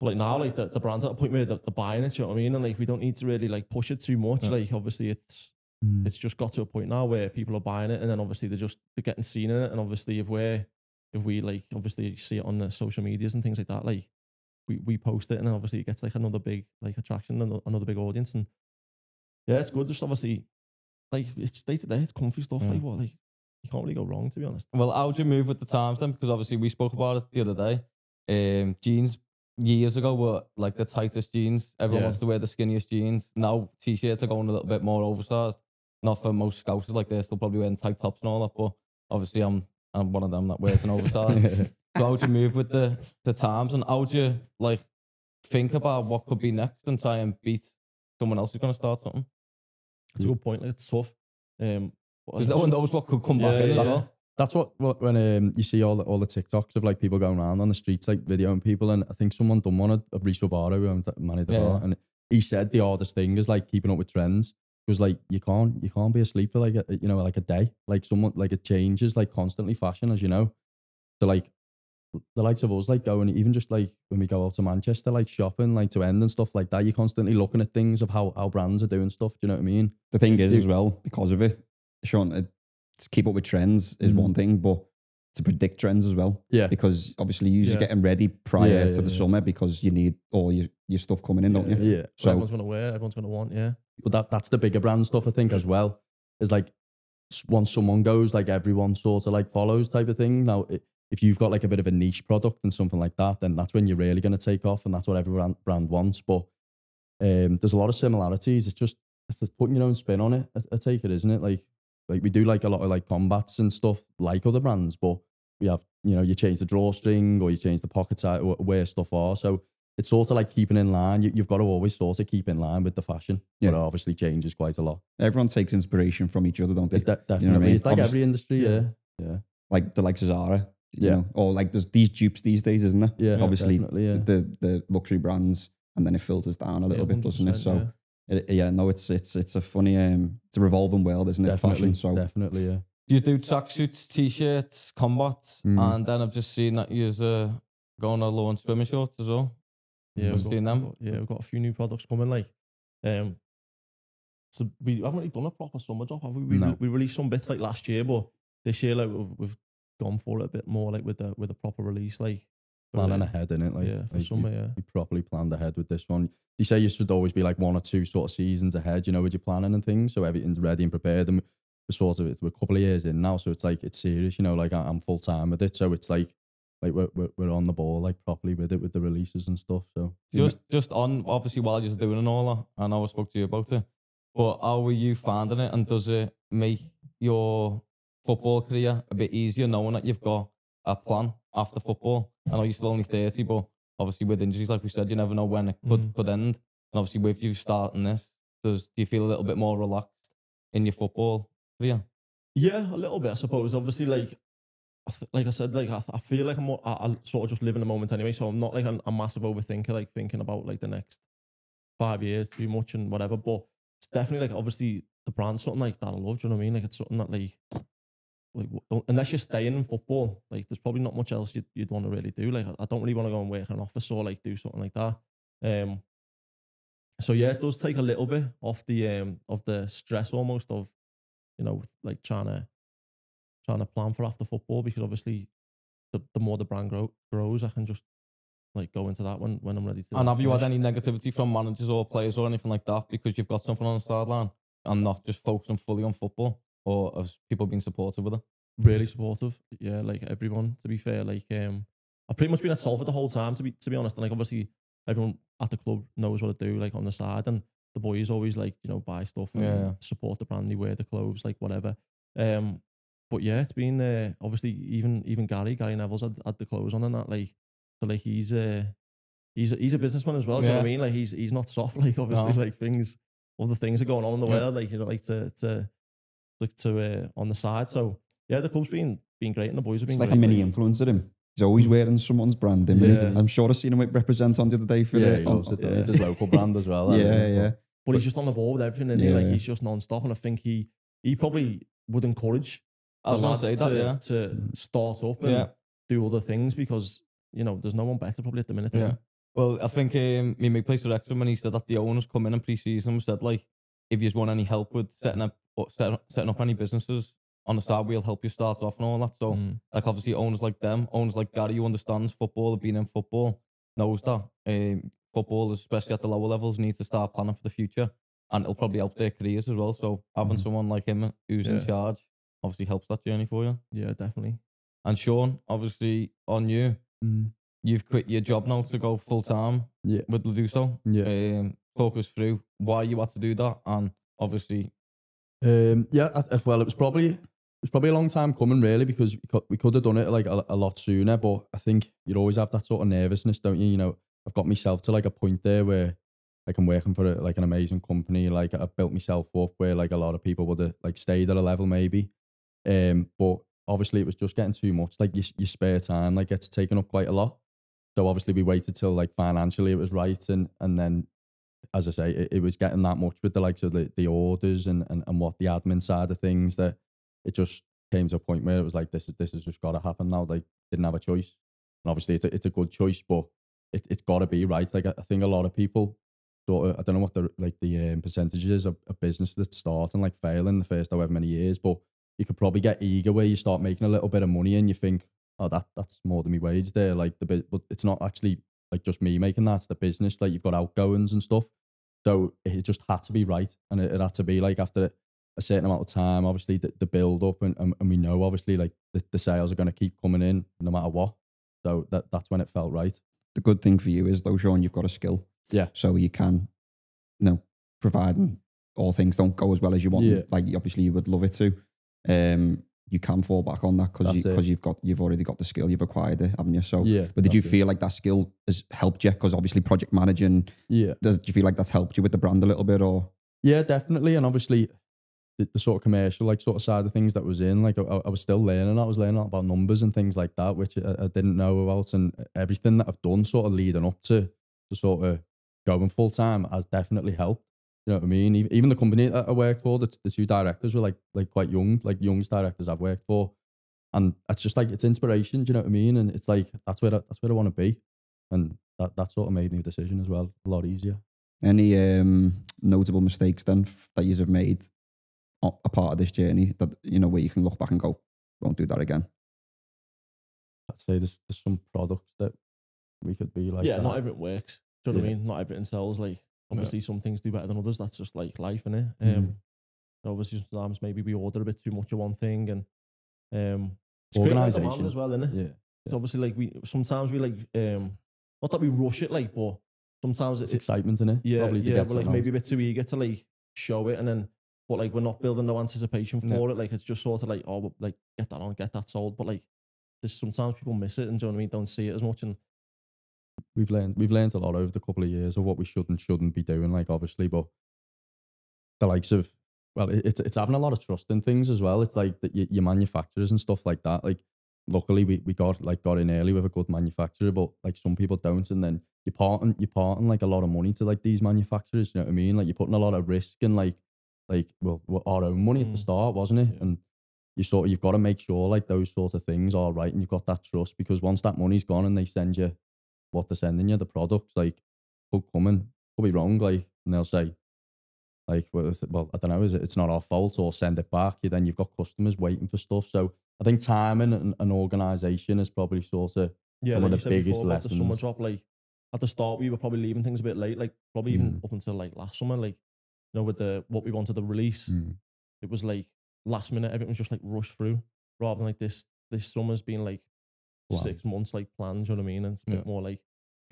but like now, like the, the brand's at a point where they're, they're buying it. You know what I mean? And like we don't need to really like push it too much. Yeah. Like obviously it's Mm. it's just got to a point now where people are buying it and then obviously they're just they're getting seen in it and obviously if we're if we like obviously see it on the social medias and things like that like we, we post it and then obviously it gets like another big like attraction and another big audience and yeah it's good just obviously like it's day to day it's comfy stuff Yeah. like what like you can't really go wrong to be honest Well, how'd you move with the times then? Because obviously we spoke about it the other day. Um, jeans years ago were like the tightest jeans. Everyone Yeah. wants to wear the skinniest jeans. Now t-shirts are going a little bit more oversized. Not for most scouts, like they're still probably wearing tight tops and all that. But obviously, I'm I'm one of them that wears an oversized. So how'd you move with the the times and how'd you like think about what could be next and try and beat someone else who's going to start something? it's a good point like it's tough um Because no one knows what could come back Yeah, in as yeah. well. That's what, what when um, you see all the, all the TikToks of like people going around on the streets like videoing people, and I think someone done one of, of Wabaro who owns Manny the Yeah. Bar, and he said the hardest thing is like keeping up with trends because like you can't you can't be asleep for like a, you know like a day like someone like it changes like constantly fashion as you know, so like the likes of us like going even just like when we go out to Manchester like shopping like to end and stuff like that you're constantly looking at things of how how brands are doing stuff do you know what I mean The thing is, as well, because of it, Sean, to keep up with trends is Mhm. one thing, but to predict trends as well. yeah Because obviously, you're Yeah. getting ready prior Yeah, to the yeah. summer because you need all your, your stuff coming in, don't you? yeah so So everyone's gonna wear everyone's gonna want yeah but that that's the bigger brand stuff I think as well. Is like once someone goes, like everyone sort of like follows type of thing. Now, i- if you've got like a bit of a niche product and something like that, then that's when you're really going to take off, and that's what every brand, brand wants. But um, there's a lot of similarities. It's just it's just putting your own spin on it. I, I take it, isn't it? Like like we do like a lot of like combats and stuff like other brands, but we have you know you change the drawstring or you change the pocket size where stuff are. So it's sort of like keeping in line. You, you've got to always sort of keep in line with the fashion. Yeah. But it obviously changes quite a lot. everyone takes inspiration from each other, don't they? De- definitely. You know I mean? It's like Obviously- every industry, yeah. Yeah. like the likes of Zara, Yeah. know, or like there's these dupes these days, isn't there? Yeah. Obviously, definitely, yeah. the the luxury brands, and then it filters down a little Yeah, bit, doesn't it? 100%, So It- yeah, no, it's it's it's a funny, um, it's a revolving world, isn't it? definitely, Fashion. So definitely, yeah. You do tracksuits, t-shirts, combats, Mm. and then I've just seen that you're uh, going to launch swimming shorts as well. Yeah, We've we've seen got, them. yeah, we've got a few new products coming. Like, um, so we haven't really done a proper summer drop, have we? We, No. we released some bits like last year, but this year, like, we've, we've gone for it a bit more, like with the with a proper release, like for, Planning uh, ahead, innit? Like, yeah, for like, summer, you, yeah. you properly planned ahead with this one. You say you should always be like one or two sort of seasons ahead, you know, with your planning and things. So everything's ready and prepared. And we're sort of, we're a couple of years in now. So it's like, it's serious, you know, like I- I'm full time with it. So it's like, like we're, we're, we're on the ball like properly with it with the releases and stuff. So Just just on obviously while you're doing and all that, I know I spoke to you about it, but how were you finding it, and does it make your football career a bit easier knowing that you've got a plan after football? I know you're still only thirty, but obviously with injuries, like we said, you never know when it could Mm. could end. And obviously with you starting this, does do you feel a little bit more relaxed in your football career? Yeah, a little bit, I suppose. Obviously, like, I like I said, like I, I feel like I'm more, I, I sort of just live in the moment anyway. So I'm not like a, a massive overthinker, like thinking about like the next five years too much and whatever. But it's definitely like obviously the brand's something like that I love. Do you know what I mean? Like it's something that like, like unless you're staying in football, like there's probably not much else you'd, you'd want to really do. Like I, I don't really want to go and work in an office or like do something like that. Um. So yeah, it does take a little bit off the um of the stress almost of, you know, like trying to trying to plan for after football because obviously the, the more the brand grow, grows, I can just like go into that when, when I'm ready to. And have you had any negativity from managers or players or anything like that because you've got something on the sideline and not just focusing fully on football? Or have people been supportive with it? really supportive? Yeah, like everyone. To be fair, like um, I've pretty much been at Salford the whole time. To be to be honest, and like obviously everyone at the club knows what to do, like on the side, and the boys always like you know buy stuff and Yeah, yeah. support the brand, they wear the clothes, like whatever. Um, but yeah, it's been uh, obviously even even Gary Gary Neville's had, had the clothes on and that like so like he's uh he's a, he's a businessman as well. Do you know what I mean? Like he's he's not soft. Like obviously No. like things other things are going on in the Yeah. world. Like you know like to to like to uh, on the side. So yeah, the club's been been great and the boys have been it's like a great, mini influencer him. He's always wearing someone's branding. Yeah. I'm sure I've seen him represent on the other day for yeah, the. he on- it. yeah. Yeah. It's his local brand as well. yeah, hasn't he? yeah. But he's just on the ball with everything, and he like Yeah. he's just non-stop. And I think he he probably would encourage the going lads to say that, to, yeah. to start up and Yeah. do other things because you know there's no one better probably at the minute. than Yeah. Well, I think um, me mate plays for Wrexham when he said that the owners come in in pre-season and said like, if you just want any help with setting up or setting, setting up any businesses on the start, we'll help you start off and all that. So Mm. like obviously owners like them, owners like Gary who understands football, have been in football, knows that um, footballers, especially at the lower levels, need to start planning for the future, and it'll probably help their careers as well. So having Mhm. someone like him who's in charge obviously helps that journey for you. Yeah, definitely. And Sean, obviously on you, Mm. you've quit your job now to go full time Yeah. with Luduso. Yeah. Um, talk us through why you had to do that, and obviously, Um, yeah, well, it was probably it was probably a long time coming, really, because we could, we could have done it like a, a lot sooner. But I think you'd always have that sort of nervousness, don't you? You know, I've got myself to like a point there where like I'm working for a, like an amazing company. Like I've built myself up where like a lot of people would have like stayed at a level maybe. Um, but obviously it was just getting too much. Like your, your spare time like gets taken up quite a lot. So obviously we waited till like financially it was right, and and then as I say, it, it was getting that much with the likes of the, the orders and, and, and what the admin side of things that it just came to a point where it was like this is this has just got to happen now. Like didn't have a choice, and obviously it's a, it's a good choice, but it it's got to be right. Like I, I think a lot of people sort of I don't know what the like the um, percentages of a business that start and like fail in the first however many years, but you could probably get eager where you start making a little bit of money and you think, oh that that's more than my wage there. Like the bit, but it's not actually like just me making that. It's the business. Like you've got outgoings and stuff. So it just had to be right, and it, it had to be like after a certain amount of time. Obviously, the, the build up, and, and, and we know obviously like the, the sales are going to keep coming in no matter what. So that that's when it felt right. The good thing for you is though, Sean, you've got a skill. Yeah. So you can, you know, providing all things don't go as well as you want. Yeah. Like obviously you would love it to. Um, you can fall back on that because you, cause you've got you've already got the skill, you've acquired it, haven't you? So, Yeah. but did you it. feel like that skill has helped you? Because obviously project managing, Yeah. does do you feel like that's helped you with the brand a little bit, or Yeah, definitely. And obviously, the, the sort of commercial like sort of side of things that was in, like I, I was still learning. I was learning about numbers and things like that, which I, I didn't know about, and everything that I've done sort of leading up to to sort of going full time has definitely helped. You know what I mean? Even, even the company that I worked for, the, the two directors were like like quite young, like youngest directors I've worked for, and it's just like it's inspiration. Do you know what I mean? And it's like that's where I, that's where I want to be, and that that sort of made the decision as well a lot easier. Any um, notable mistakes then that you have made a a part of this journey that you know where you can look back and go, won't do that again. I'd say there's there's some products that we could be like yeah, that. not everything works. Do you know what I mean? Not everything sells. Like obviously, some things do better than others. That's just like life, innit? Um, Mhm. and obviously, sometimes maybe we order a bit too much of one thing, and um, it's creating a demand Organisation. as well, innit? yeah, It's obviously like we sometimes we like um, not that we rush it, like, but sometimes it's it, excitement in it. yeah, Probably yeah, but like maybe a bit too eager to like show it, and then but like we're not building no anticipation for Yeah. it. Like it's just sort of like oh, like get that on, get that sold, but like. There's sometimes people miss it and do you know what I mean? Don't see it as much and we've learned we've learned a lot over the couple of years of what we should and shouldn't be doing, like obviously, but the likes of well, it- it's it's having a lot of trust in things as well. It's like that your, your manufacturers and stuff like that. Like luckily we, we got like got in early with a good manufacturer, but like some people don't, and then you're parting you're parting like a lot of money to like these manufacturers. You know what I mean? Like you're putting a lot of risk and like like well our own money at the Mm. start, wasn't it? And you sort of you've got to make sure like those sort of things are right, and you've got that trust because once that money's gone and they send you what they're sending you, the products, like could come and could be wrong, like and they'll say, like, well, well, I don't know, is it? It's not our fault, or send it back. You then you've got customers waiting for stuff. So I think timing and, and organisation is probably sort of Yeah, Some like of the biggest before about the summer lessons. drop, like at the start we were probably leaving things a bit late, like probably even Mm. up until like last summer, like you know, with the what we wanted to release, Mm. it was like last minute, everything was just like rushed through, rather than like this this summer's been like Planned. six months like plans. you know what I mean? And it's a bit Yeah. more like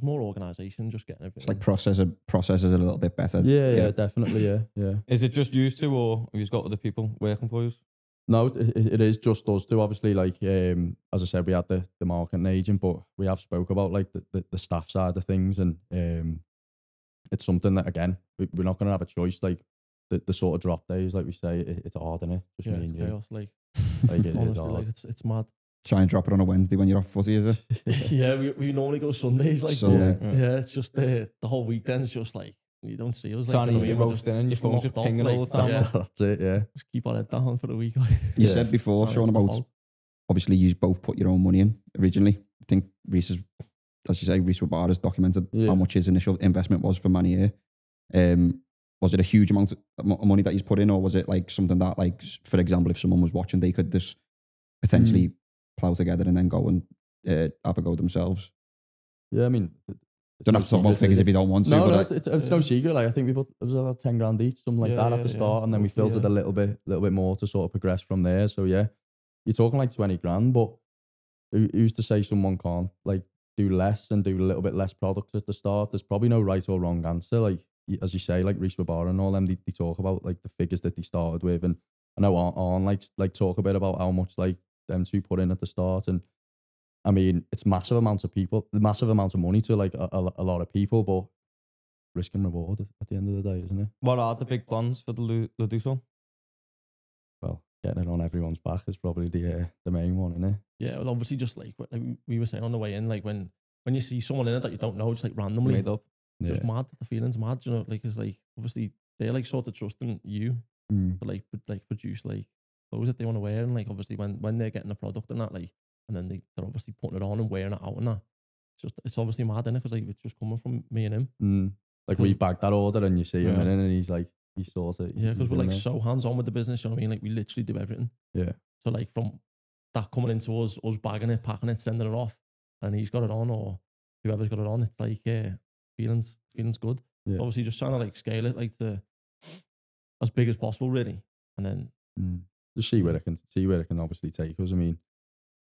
more organisation, just getting everything. It's like process a processes a little bit better. yeah, yeah, definitely, yeah, yeah. Is it just used to, or have you got other people working for you? No, it, it it is just us two. Obviously, like um, as I said, we had the the marketing agent, but we have spoke about like the, the, the staff side of things, and um, it's something that again we, we're not going to have a choice. Like the, the sort of drop days, like we say, it, it's hard, isn't it? Just yeah, me it's and you. chaos. Like Like, it is honestly, hard. like it's it's mad. Try and drop it on a Wednesday when you're off footy, is it? yeah, we, we normally go Sundays, like Sunday. but, yeah, it's just the the whole weekend's just like you don't see us. Like, Sounding you know you're what I mean? We're just roasting and your phone's just locked off, pinging all the time. yeah. That's it. Yeah. just keep on head down for the week. Like, You Yeah. said before, Sorry, Sean, about obviously you both put your own money in originally. I think Reese as you say, Reece Wabara has documented Yeah. how much his initial investment was for Manière. Um, was it a huge amount of money that he's put in, or was it like something that, like, for example, if someone was watching, they could just potentially Mm. Plow together and then go and uh, have a go themselves? Yeah. I mean, Don't have to talk about figures if you don't want to, No, but no, I- it's, it's, it's no secret. Like I think we put it was about ten grand each, something like Yeah, that at yeah, the yeah. start, and then we filtered yeah. a little bit, little bit more to sort of progress from there. So yeah, you're talking like twenty grand, but who, who's to say someone can't like do less and do a little bit less products at the start? There's probably no right or wrong answer. Like as you say, like Reese Bar and all them, they, they talk about like the figures that they started with, and I know on, on like like talk a bit about how much like them two put in at the start, and I mean it's massive amounts of people, the massive amounts of money to like a, a, a lot of people, but risk and reward at the end of the day, isn't it? What are the big plans for the Lu- Luduso? Well, getting it on everyone's back is probably the uh, the main one, isn't it? yeah, well, obviously, just like, like we were saying on the way in, like when when you see someone in it that you don't know, just like randomly, Made up. Yeah. just mad. The feeling's mad, you know. Like it's like obviously they're like sort of trusting you Mm. to like like produce like clothes that they want to wear, and like obviously when when they're getting the product and that, like, and then they they're obviously putting it on and wearing it out and that. It's just it's obviously mad, innit? Because like it's just coming from me and him. Mm. Like we bagged that order and you see him Yeah. in it and he's like, he's sort of. Yeah, because we're like there. so hands on with the business. You know what I mean? Like we literally do everything. Yeah. So like from that coming into us, us bagging it, packing it, sending it off, and he's got it on or whoever's got it on, it's like uh, feelings feelings good. Yeah. Obviously, just trying to like scale it like to as big as possible, really, and then Mm. Just see where hmm. it can see where it can obviously take us. I mean,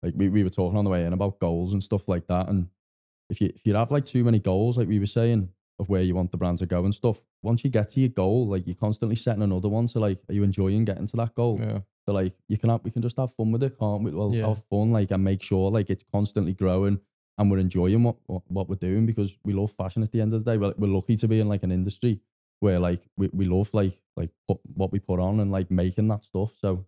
like we, we were talking on the way in about goals and stuff like that. And if you if you have like too many goals, like we were saying, of where you want the brand to go and stuff, once you get to your goal, like you're constantly setting another one. So like, are you enjoying getting to that goal? Yeah. So like you can have we can just have fun with it, can't we? Well, Yeah. have fun, like and make sure like it's constantly growing and we're enjoying what, what what we're doing because we love fashion at the end of the day. We're, we're lucky to be in like an industry where like we, we love like like put, what we put on and like making that stuff. So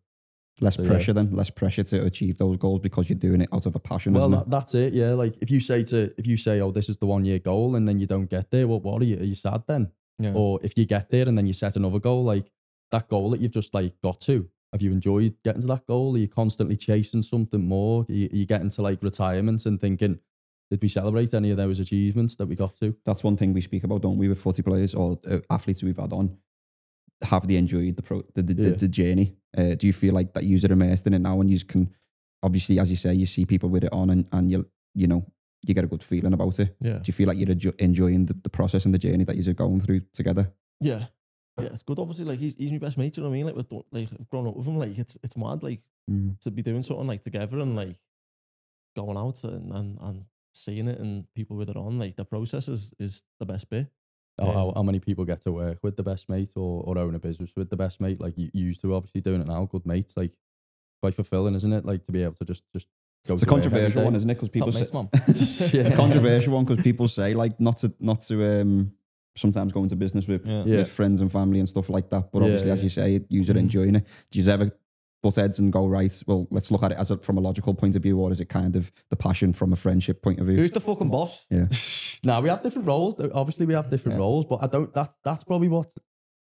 less So, yeah. pressure then, less pressure to achieve those goals because you're doing it out of a passion, well, isn't that, that's it. Yeah, like if you say to if you say, oh, this is the one year goal, and then you don't get there, well, what are you? Are you sad then? Yeah. Or if you get there and then you set another goal, like that goal that you've just like got to, have you enjoyed getting to that goal? Are you constantly chasing something more? Are you, are you getting to like retirement and thinking, did we celebrate any of those achievements that we got to? That's one thing we speak about, don't we, with footy players or uh, athletes we've had on. Have they enjoyed the pro the, the, the, Yeah. the journey? Uh, do you feel like that you're immersed in it now and you can obviously as you say, you see people with it on and, and you you know, you get a good feeling about it. Yeah. Do you feel like you're enjoying the, the process and the journey that you're going through together? Yeah. Yeah, it's good. Obviously, like he's, he's my best mate. You know what I mean? Like, we've, like I've grown up with him. Like, it's it's mad. Like Mm. to be doing something like together and like going out and and, and seeing it and people with it on. Like the process is is the best bit. How, Yeah. how, how many people get to work with the best mate or, or own a business with the best mate? Like you, you used to obviously doing it now, good mates. Like quite fulfilling, isn't it? Like to be able to just just go. It's a controversial one, isn't it? Because people say, mates, it's a controversial one because people say like not to not to um sometimes go into business with, Yeah. Yeah. with friends and family and stuff like that. But Yeah, obviously, as you say, you're Mhm. enjoying it. Do you ever butt heads and go right? Well, let's look at it as a, from a logical point of view, or is it kind of the passion from a friendship point of view? Who's the fucking boss? Yeah. now we have different roles. Obviously, we have different Yeah. roles, but I don't. That that's probably what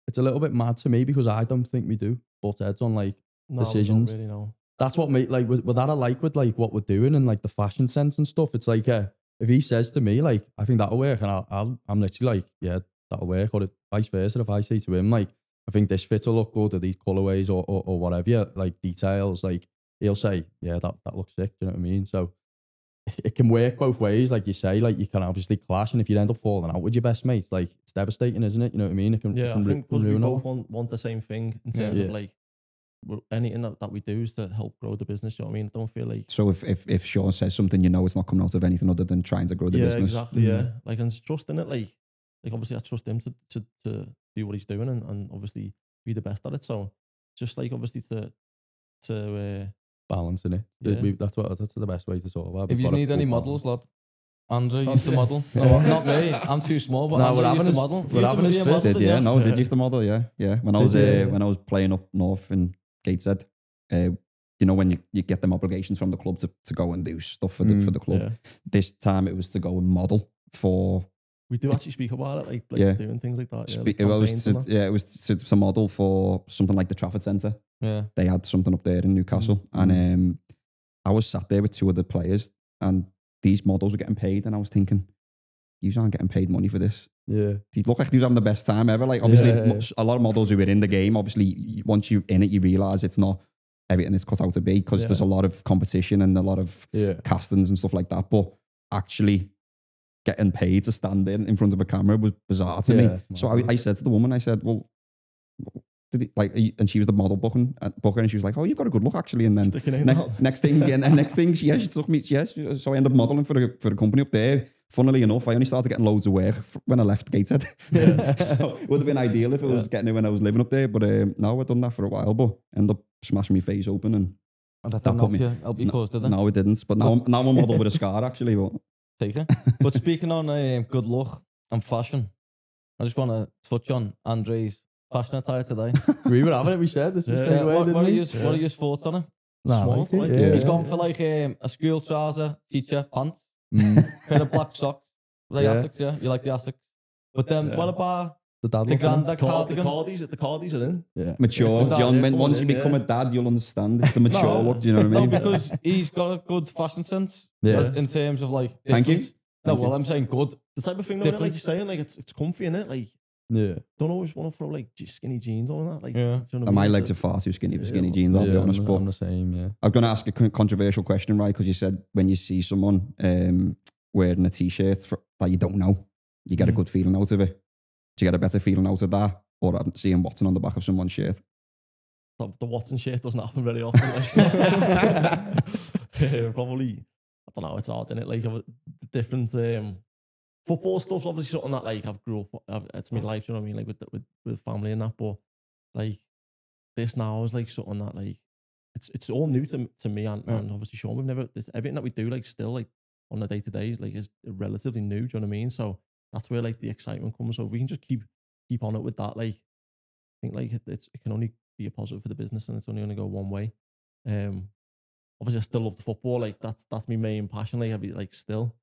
it's a little bit mad to me because I don't think we do butt heads on like No, we don't Decisions. really know. that's what made like with, with that I like with like what we're doing and like the fashion sense and stuff. It's like uh, if he says to me like I think that'll work, and I'll, I'll I'm literally like yeah that'll work, or vice versa. If I say to him like I think this fit will look good, or these colorways, or, or or whatever, yeah, like details, like he'll say yeah that that looks sick. Do you know what I mean? So it can work both ways, like you say. Like you can obviously clash, and if you end up falling out with your best mates, like it's devastating, isn't it? You know what I mean? It can, Yeah, I can ru- think because we ruin it both all. want, want the same thing in terms Yeah. of like anything that, that we do is to help grow the business. You know what I mean? I don't feel like So if, if if Sean says something, you know it's not coming out of anything other than trying to grow the yeah, business. exactly. Mm. Yeah, like and it's trust in it. Like, like obviously, I trust him to to to do what he's doing and, and obviously be the best at it. So just like obviously to to uh, balancing it. Yeah. We- that's what that's the best way to sort of. have. If you need any models, balance. lad, Andre used to model. No, not me. I'm too small, but No, Andre we're used having to his- model. we're having his a model, Did yeah, no, did Yeah. you used to model? Yeah, yeah. When I was you? uh, when I was playing up north in Gateshead, uh, you know when you, you get them obligations from the club to, to go and do stuff for the Mm, for the club. yeah. This time it was to go and model for. We do actually speak about it, like, like Yeah. doing things like that. Yeah, spe- like it was campaigns to, and that. yeah, it was to, to model for something like the Trafford Centre. Yeah. They had something up there in Newcastle, Mm. and um, I was sat there with two other players, and these models were getting paid, and I was thinking, you aren't getting paid money for this. Yeah. He looked like he was having the best time ever. Like obviously, Yeah, mo- a lot of models who were in the game. Obviously, once you're in it, you realize it's not everything it's cut out to be because Yeah. there's a lot of competition and a lot of Yeah. castings and stuff like that. But actually, getting paid to stand in in front of a camera was bizarre to Yeah, me. So I, I said to the woman, I said, "Well, did it, like?" are you-" And she was the model booking uh, booker, and she was like, "Oh, you've got a good look actually." And then ne- next thing, and and next thing, she, yeah, she took me. Yes, so I ended up modeling for the for the company up there. Funnily enough, I only started getting loads of work when I left Gateshead. so it would have been ideal if it was getting it when I was living up there. But um, no, I've done that for a while, but end up smashing my face open, and And that That help me- you, help you no, cause, did it? no, it didn't. But now, I'm, now I'm a model with a scar actually. But Take it. But speaking on uh, good luck and fashion, I just want to touch on Andre's fashion attire today. we were having it. We said this was Yeah. straight Yeah, away. what, what, are we? your, what are your thoughts on it? Nah, I Smart, it, like, yeah. He's gone for like um, a school trouser, teacher, pants, Mm, pair of black socks. The Yeah. Asics, yeah. You like the Asics. But then Yeah. what about the dad the look. innit? granddad Card, the cardigan? cardies, the cardies are in. Yeah. mature, Is that John. When, once you in, become yeah. a dad, you'll understand. It's the mature No. look. Do you know what I No, mean? because he's got a good fashion sense. Yeah. In terms of like Thank you. No, Thank well, you. I'm saying good. The type of thing, though, innit, like you're saying, like it's it's comfy in it. Like Yeah. don't always want to throw like skinny jeans on that. Like, Yeah. do you know what I And my The- legs are far too skinny for skinny well, jeans. I'll be honest, I'm, but I'm the same. Yeah. I'm going to ask a controversial question, right? Because you said when you see someone um, wearing a t-shirt for, that you don't know, you get a Mm. good feeling out of it. Do you get a better feeling out of that, or seeing Watson on the back of someone's shirt? the, the Watson shirt doesn't happen very often. Like, probably, I don't know, it's hard, isn't it? Like, the different um, football stuff's obviously something that, like, I've grew up, I've, it's my life, you know what I mean? Like, with, with, with family and that, but, like, this now is, like, something that, like, it's it's all new to, to me and, Yeah. and obviously Sean. We've never, this, everything that we do, like, still, like, on a day to day, like, is relatively new, do you know what I mean? So that's where, like, the excitement comes. So if we can just keep, keep on it with that, like, I think, like, it, it's, it can only be a positive for the business and it's only going to go one way. Um, obviously, I still love the football. Like that's that's my main passion. Like, I be like still.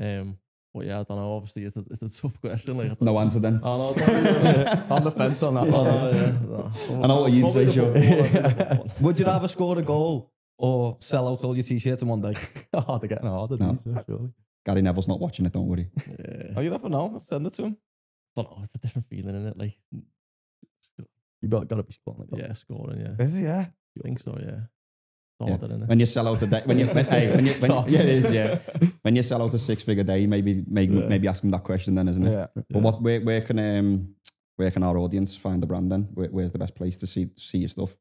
Um, But yeah, I don't know. Obviously, it's a, it's a tough question. Like, No answer then. I know, on the fence on that I one. know, yeah. no. I know what you'd say, Joe. football, I'd say the football. Would you rather score a goal or sell out all your t-shirts in one day? oh, they're getting harder. No. these, surely. Gary Neville's not watching it, don't worry. Yeah. Oh, you never know. Send it to him. don't know. It's a different feeling in it. Like, You got, got to be scoring like yeah, scoring. Yeah, Is it? Yeah. I think so. Yeah, Yeah. harder. When you sell out a day, when you, when, hey, when you, when, yeah, it is, yeah. When you sell out a six figure day, maybe, maybe, Yeah. maybe ask them that question then, isn't it? Yeah. But what, where, where can, um, where can our audience find the brand then? Where, where's the best place to see, see your stuff?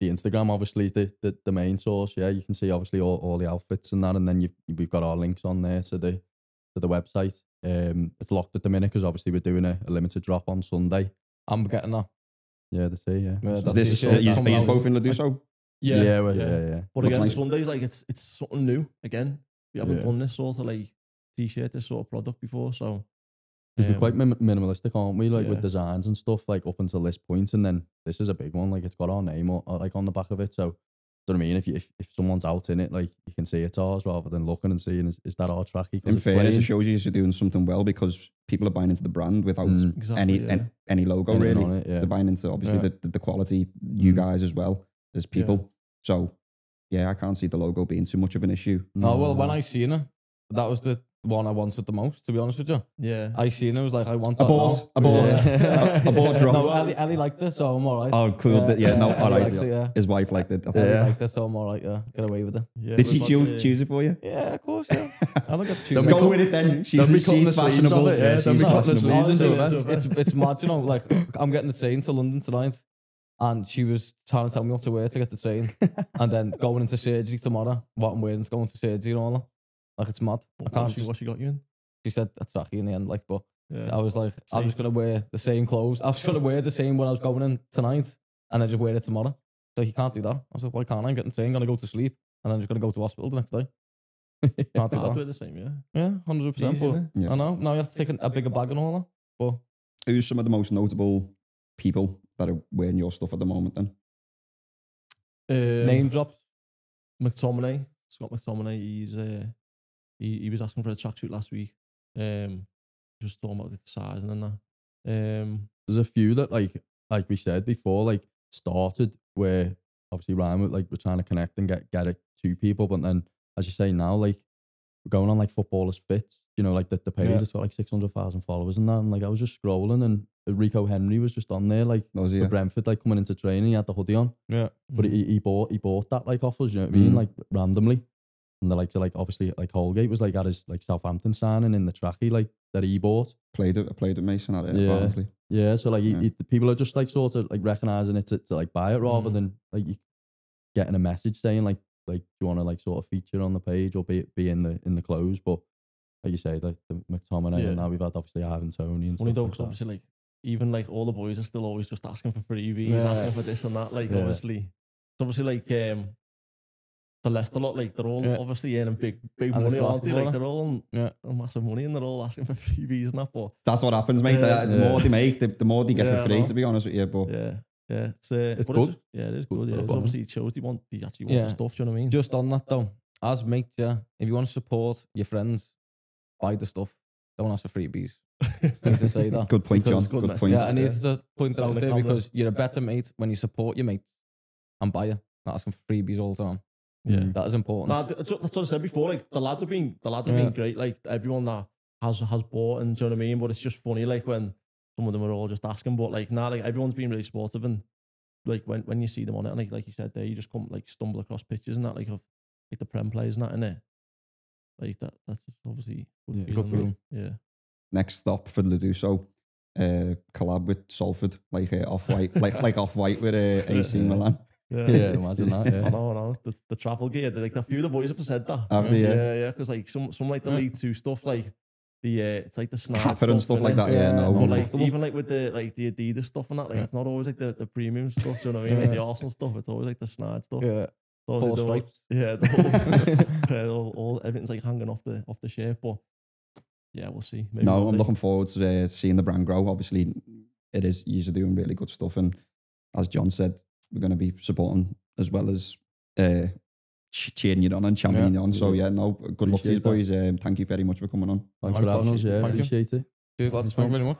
The Instagram obviously the, the, the main source. Yeah, you can see obviously all, all the outfits and that, and then you've, we've got our links on there to the to the website. Um, it's locked at the minute because obviously we're doing a, a limited drop on Sunday. I'm getting that. Yeah, they say yeah. Yeah, Is this, t-shirt are you, coming are you out. both in Luduso? yeah, yeah, well, yeah, yeah. But again, like- Sundays like it's it's something new again. We haven't Yeah. done this sort of like t-shirt, this sort of product before, so Because we're um, quite min- minimalistic, aren't we? Like yeah. with designs and stuff, like up until this point, and then this is a big one. Like it's got our name o- uh, like on the back of it. So, do you know what I mean? If you if, if someone's out in it, like you can see it's ours rather than looking and seeing is, is that our trackie? 'Cause In it's fairness, plain. it shows you you're doing something well because people are buying into the brand without Mm. exactly. any, yeah. an- any logo Anything really. on it, yeah. They're buying into obviously Yeah. the, the, the quality, you Mm. guys as well as people. So yeah, I can't see the logo being too much of an issue. Oh, well, when I seen it, that was the one I wanted the most, to be honest with you. yeah. I seen it, was like, I want that Abort, now. abort, Yeah. abort drop. No, Ellie, Ellie liked this, so I'm alright. Oh, cool. Yeah, yeah no, all Ellie it, yeah. His wife liked it. That's Ellie. Yeah. liked this, so I'm alright, yeah. Get away with it. yeah, Did she choose, like, choose it for you? Yeah, of course, yeah. I don't get to choose. Don't it. be Go cut- with it then. don't She's, she's cutting the sleeves fashionable. it, yeah, Yeah, don't she's be fashionable. Honestly, it's, it's, it's mad, you know. Like, I'm getting the train to London tonight, and she was trying to tell me what to wear to get the train, and then going into surgery tomorrow, what I'm wearing is going to surgery and all that. Like, it's mad. I can't. she, Just, what she got you in? she said that's tracky in the end, like, but Yeah. I was like, I'm just gonna wear the same clothes. I was gonna wear the same when I was going in tonight, and then just wear it tomorrow. So you can't do that. I was like, why can't I? I'm getting the train, gonna go to sleep, and then I'm just gonna go to hospital the next day. Can't do I'd that. do it the same, yeah. Yeah, hundred percent. Easy, But? Yeah. I know now you have to take a, a bigger bag and all that. But Who's some of the most notable people that are wearing your stuff at the moment then? Um, name drops. McTominay, Scott McTominay. He's uh, he, he was asking for a tracksuit last week. Um, just talking about the size and then that. Um, There's a few that like like we said before, like started where obviously Ryan was like we're trying to connect and get get it to people, but then as you say now, like we're going on like footballers fits, you know, like the, the page Yeah. that's got like six hundred thousand followers and that. And like I was just scrolling and Rico Henry was just on there, like Those are for you. Brentford, like coming into training, he had the hoodie on. Yeah. But mm, he, he bought he bought that like offers, you know what I mean? Mm. Like randomly. And the like to like obviously like Holgate was like at his like Southampton signing in the trackie like that he bought. Played it, played with Mason at it, Yeah. honestly. Yeah, so like he, Yeah. he- the people are just like sort of like recognizing it to, to like buy it rather Mm. than like you getting a message saying like like do you want to like sort of feature on the page or be be in the in the clothes. But like you say, like the McTominay Yeah. and now we've had obviously Ivan Toney and funny stuff though, like 'cause that. obviously, like even like all the boys are still always just asking for freebies, Yeah. asking for this and that. Like Yeah. obviously, it's obviously like um, the Leicester lot, like they're all Yeah. obviously earning big big And money, they're still aren't they? Like they're all Yeah. massive money and they're all asking for freebies and that. But That's what happens, mate. Yeah. the, the Yeah. more they make, the, the more they get Yeah, for free, to be honest with you. But yeah, yeah, it's, uh, It's good. It's, yeah, it is Good good. for Yeah, the 'Cause obviously it shows you want you actually want Yeah. the stuff. Do you know what I mean? Just on that though, as mates, yeah, if you want to support your friends, buy the stuff. Don't ask for freebies. I need to say that. good point, John. Good Good, point. Yeah, I need Yeah. to point that Put out in there because you're a better mate when you support your mates and buy it, not asking for freebies all the time. Yeah. That is important. Nah, that's, what- that's what I said before. Like the lads have been, the lads have Yeah. been great. Like everyone that has has bought, and do you know what I mean? But it's just funny, like when some of them are all just asking. But like now, like everyone's been really supportive, and like when, when you see them on it, and like like you said there, you just come like stumble across pictures and that, like of like the prem players and that in it. Like that, that's just obviously good, Yeah, good feeling, for like, them. Yeah, Next stop for Luduso, uh, collab with Salford, like uh, off white, like like off white with uh, AC Milan. Yeah. yeah, imagine that. I Yeah. know, I know. The, the travel gear, like a few of the boys have said that. Have they, yeah? yeah, yeah. Because like some some like the Yeah. League Two stuff, like the uh, it's like the snap Kappa and stuff like that. Yeah, Yeah. no. But like even like with the like the Adidas stuff and that, like Yeah. it's not always like the, the premium stuff. So you know what I mean? Like the Yeah. Arsenal stuff, it's always like the snide stuff. Yeah, So four the- the- stripes. Yeah, the whole, yeah, all, all everything's like hanging off the off the shirt. But yeah, we'll see. Maybe no, one I'm day. looking forward to uh, seeing the brand grow. Obviously, it is. You're doing really good stuff, and as John said, we're going to be supporting as well as uh, ch- cheering you on and championing Yeah. you on. So yeah, no, good luck to you Appreciate boys. Um, thank you very much for coming on. Thanks My for having us. Yeah, Thank you. appreciate it. Cheers, lads. Thank you very much.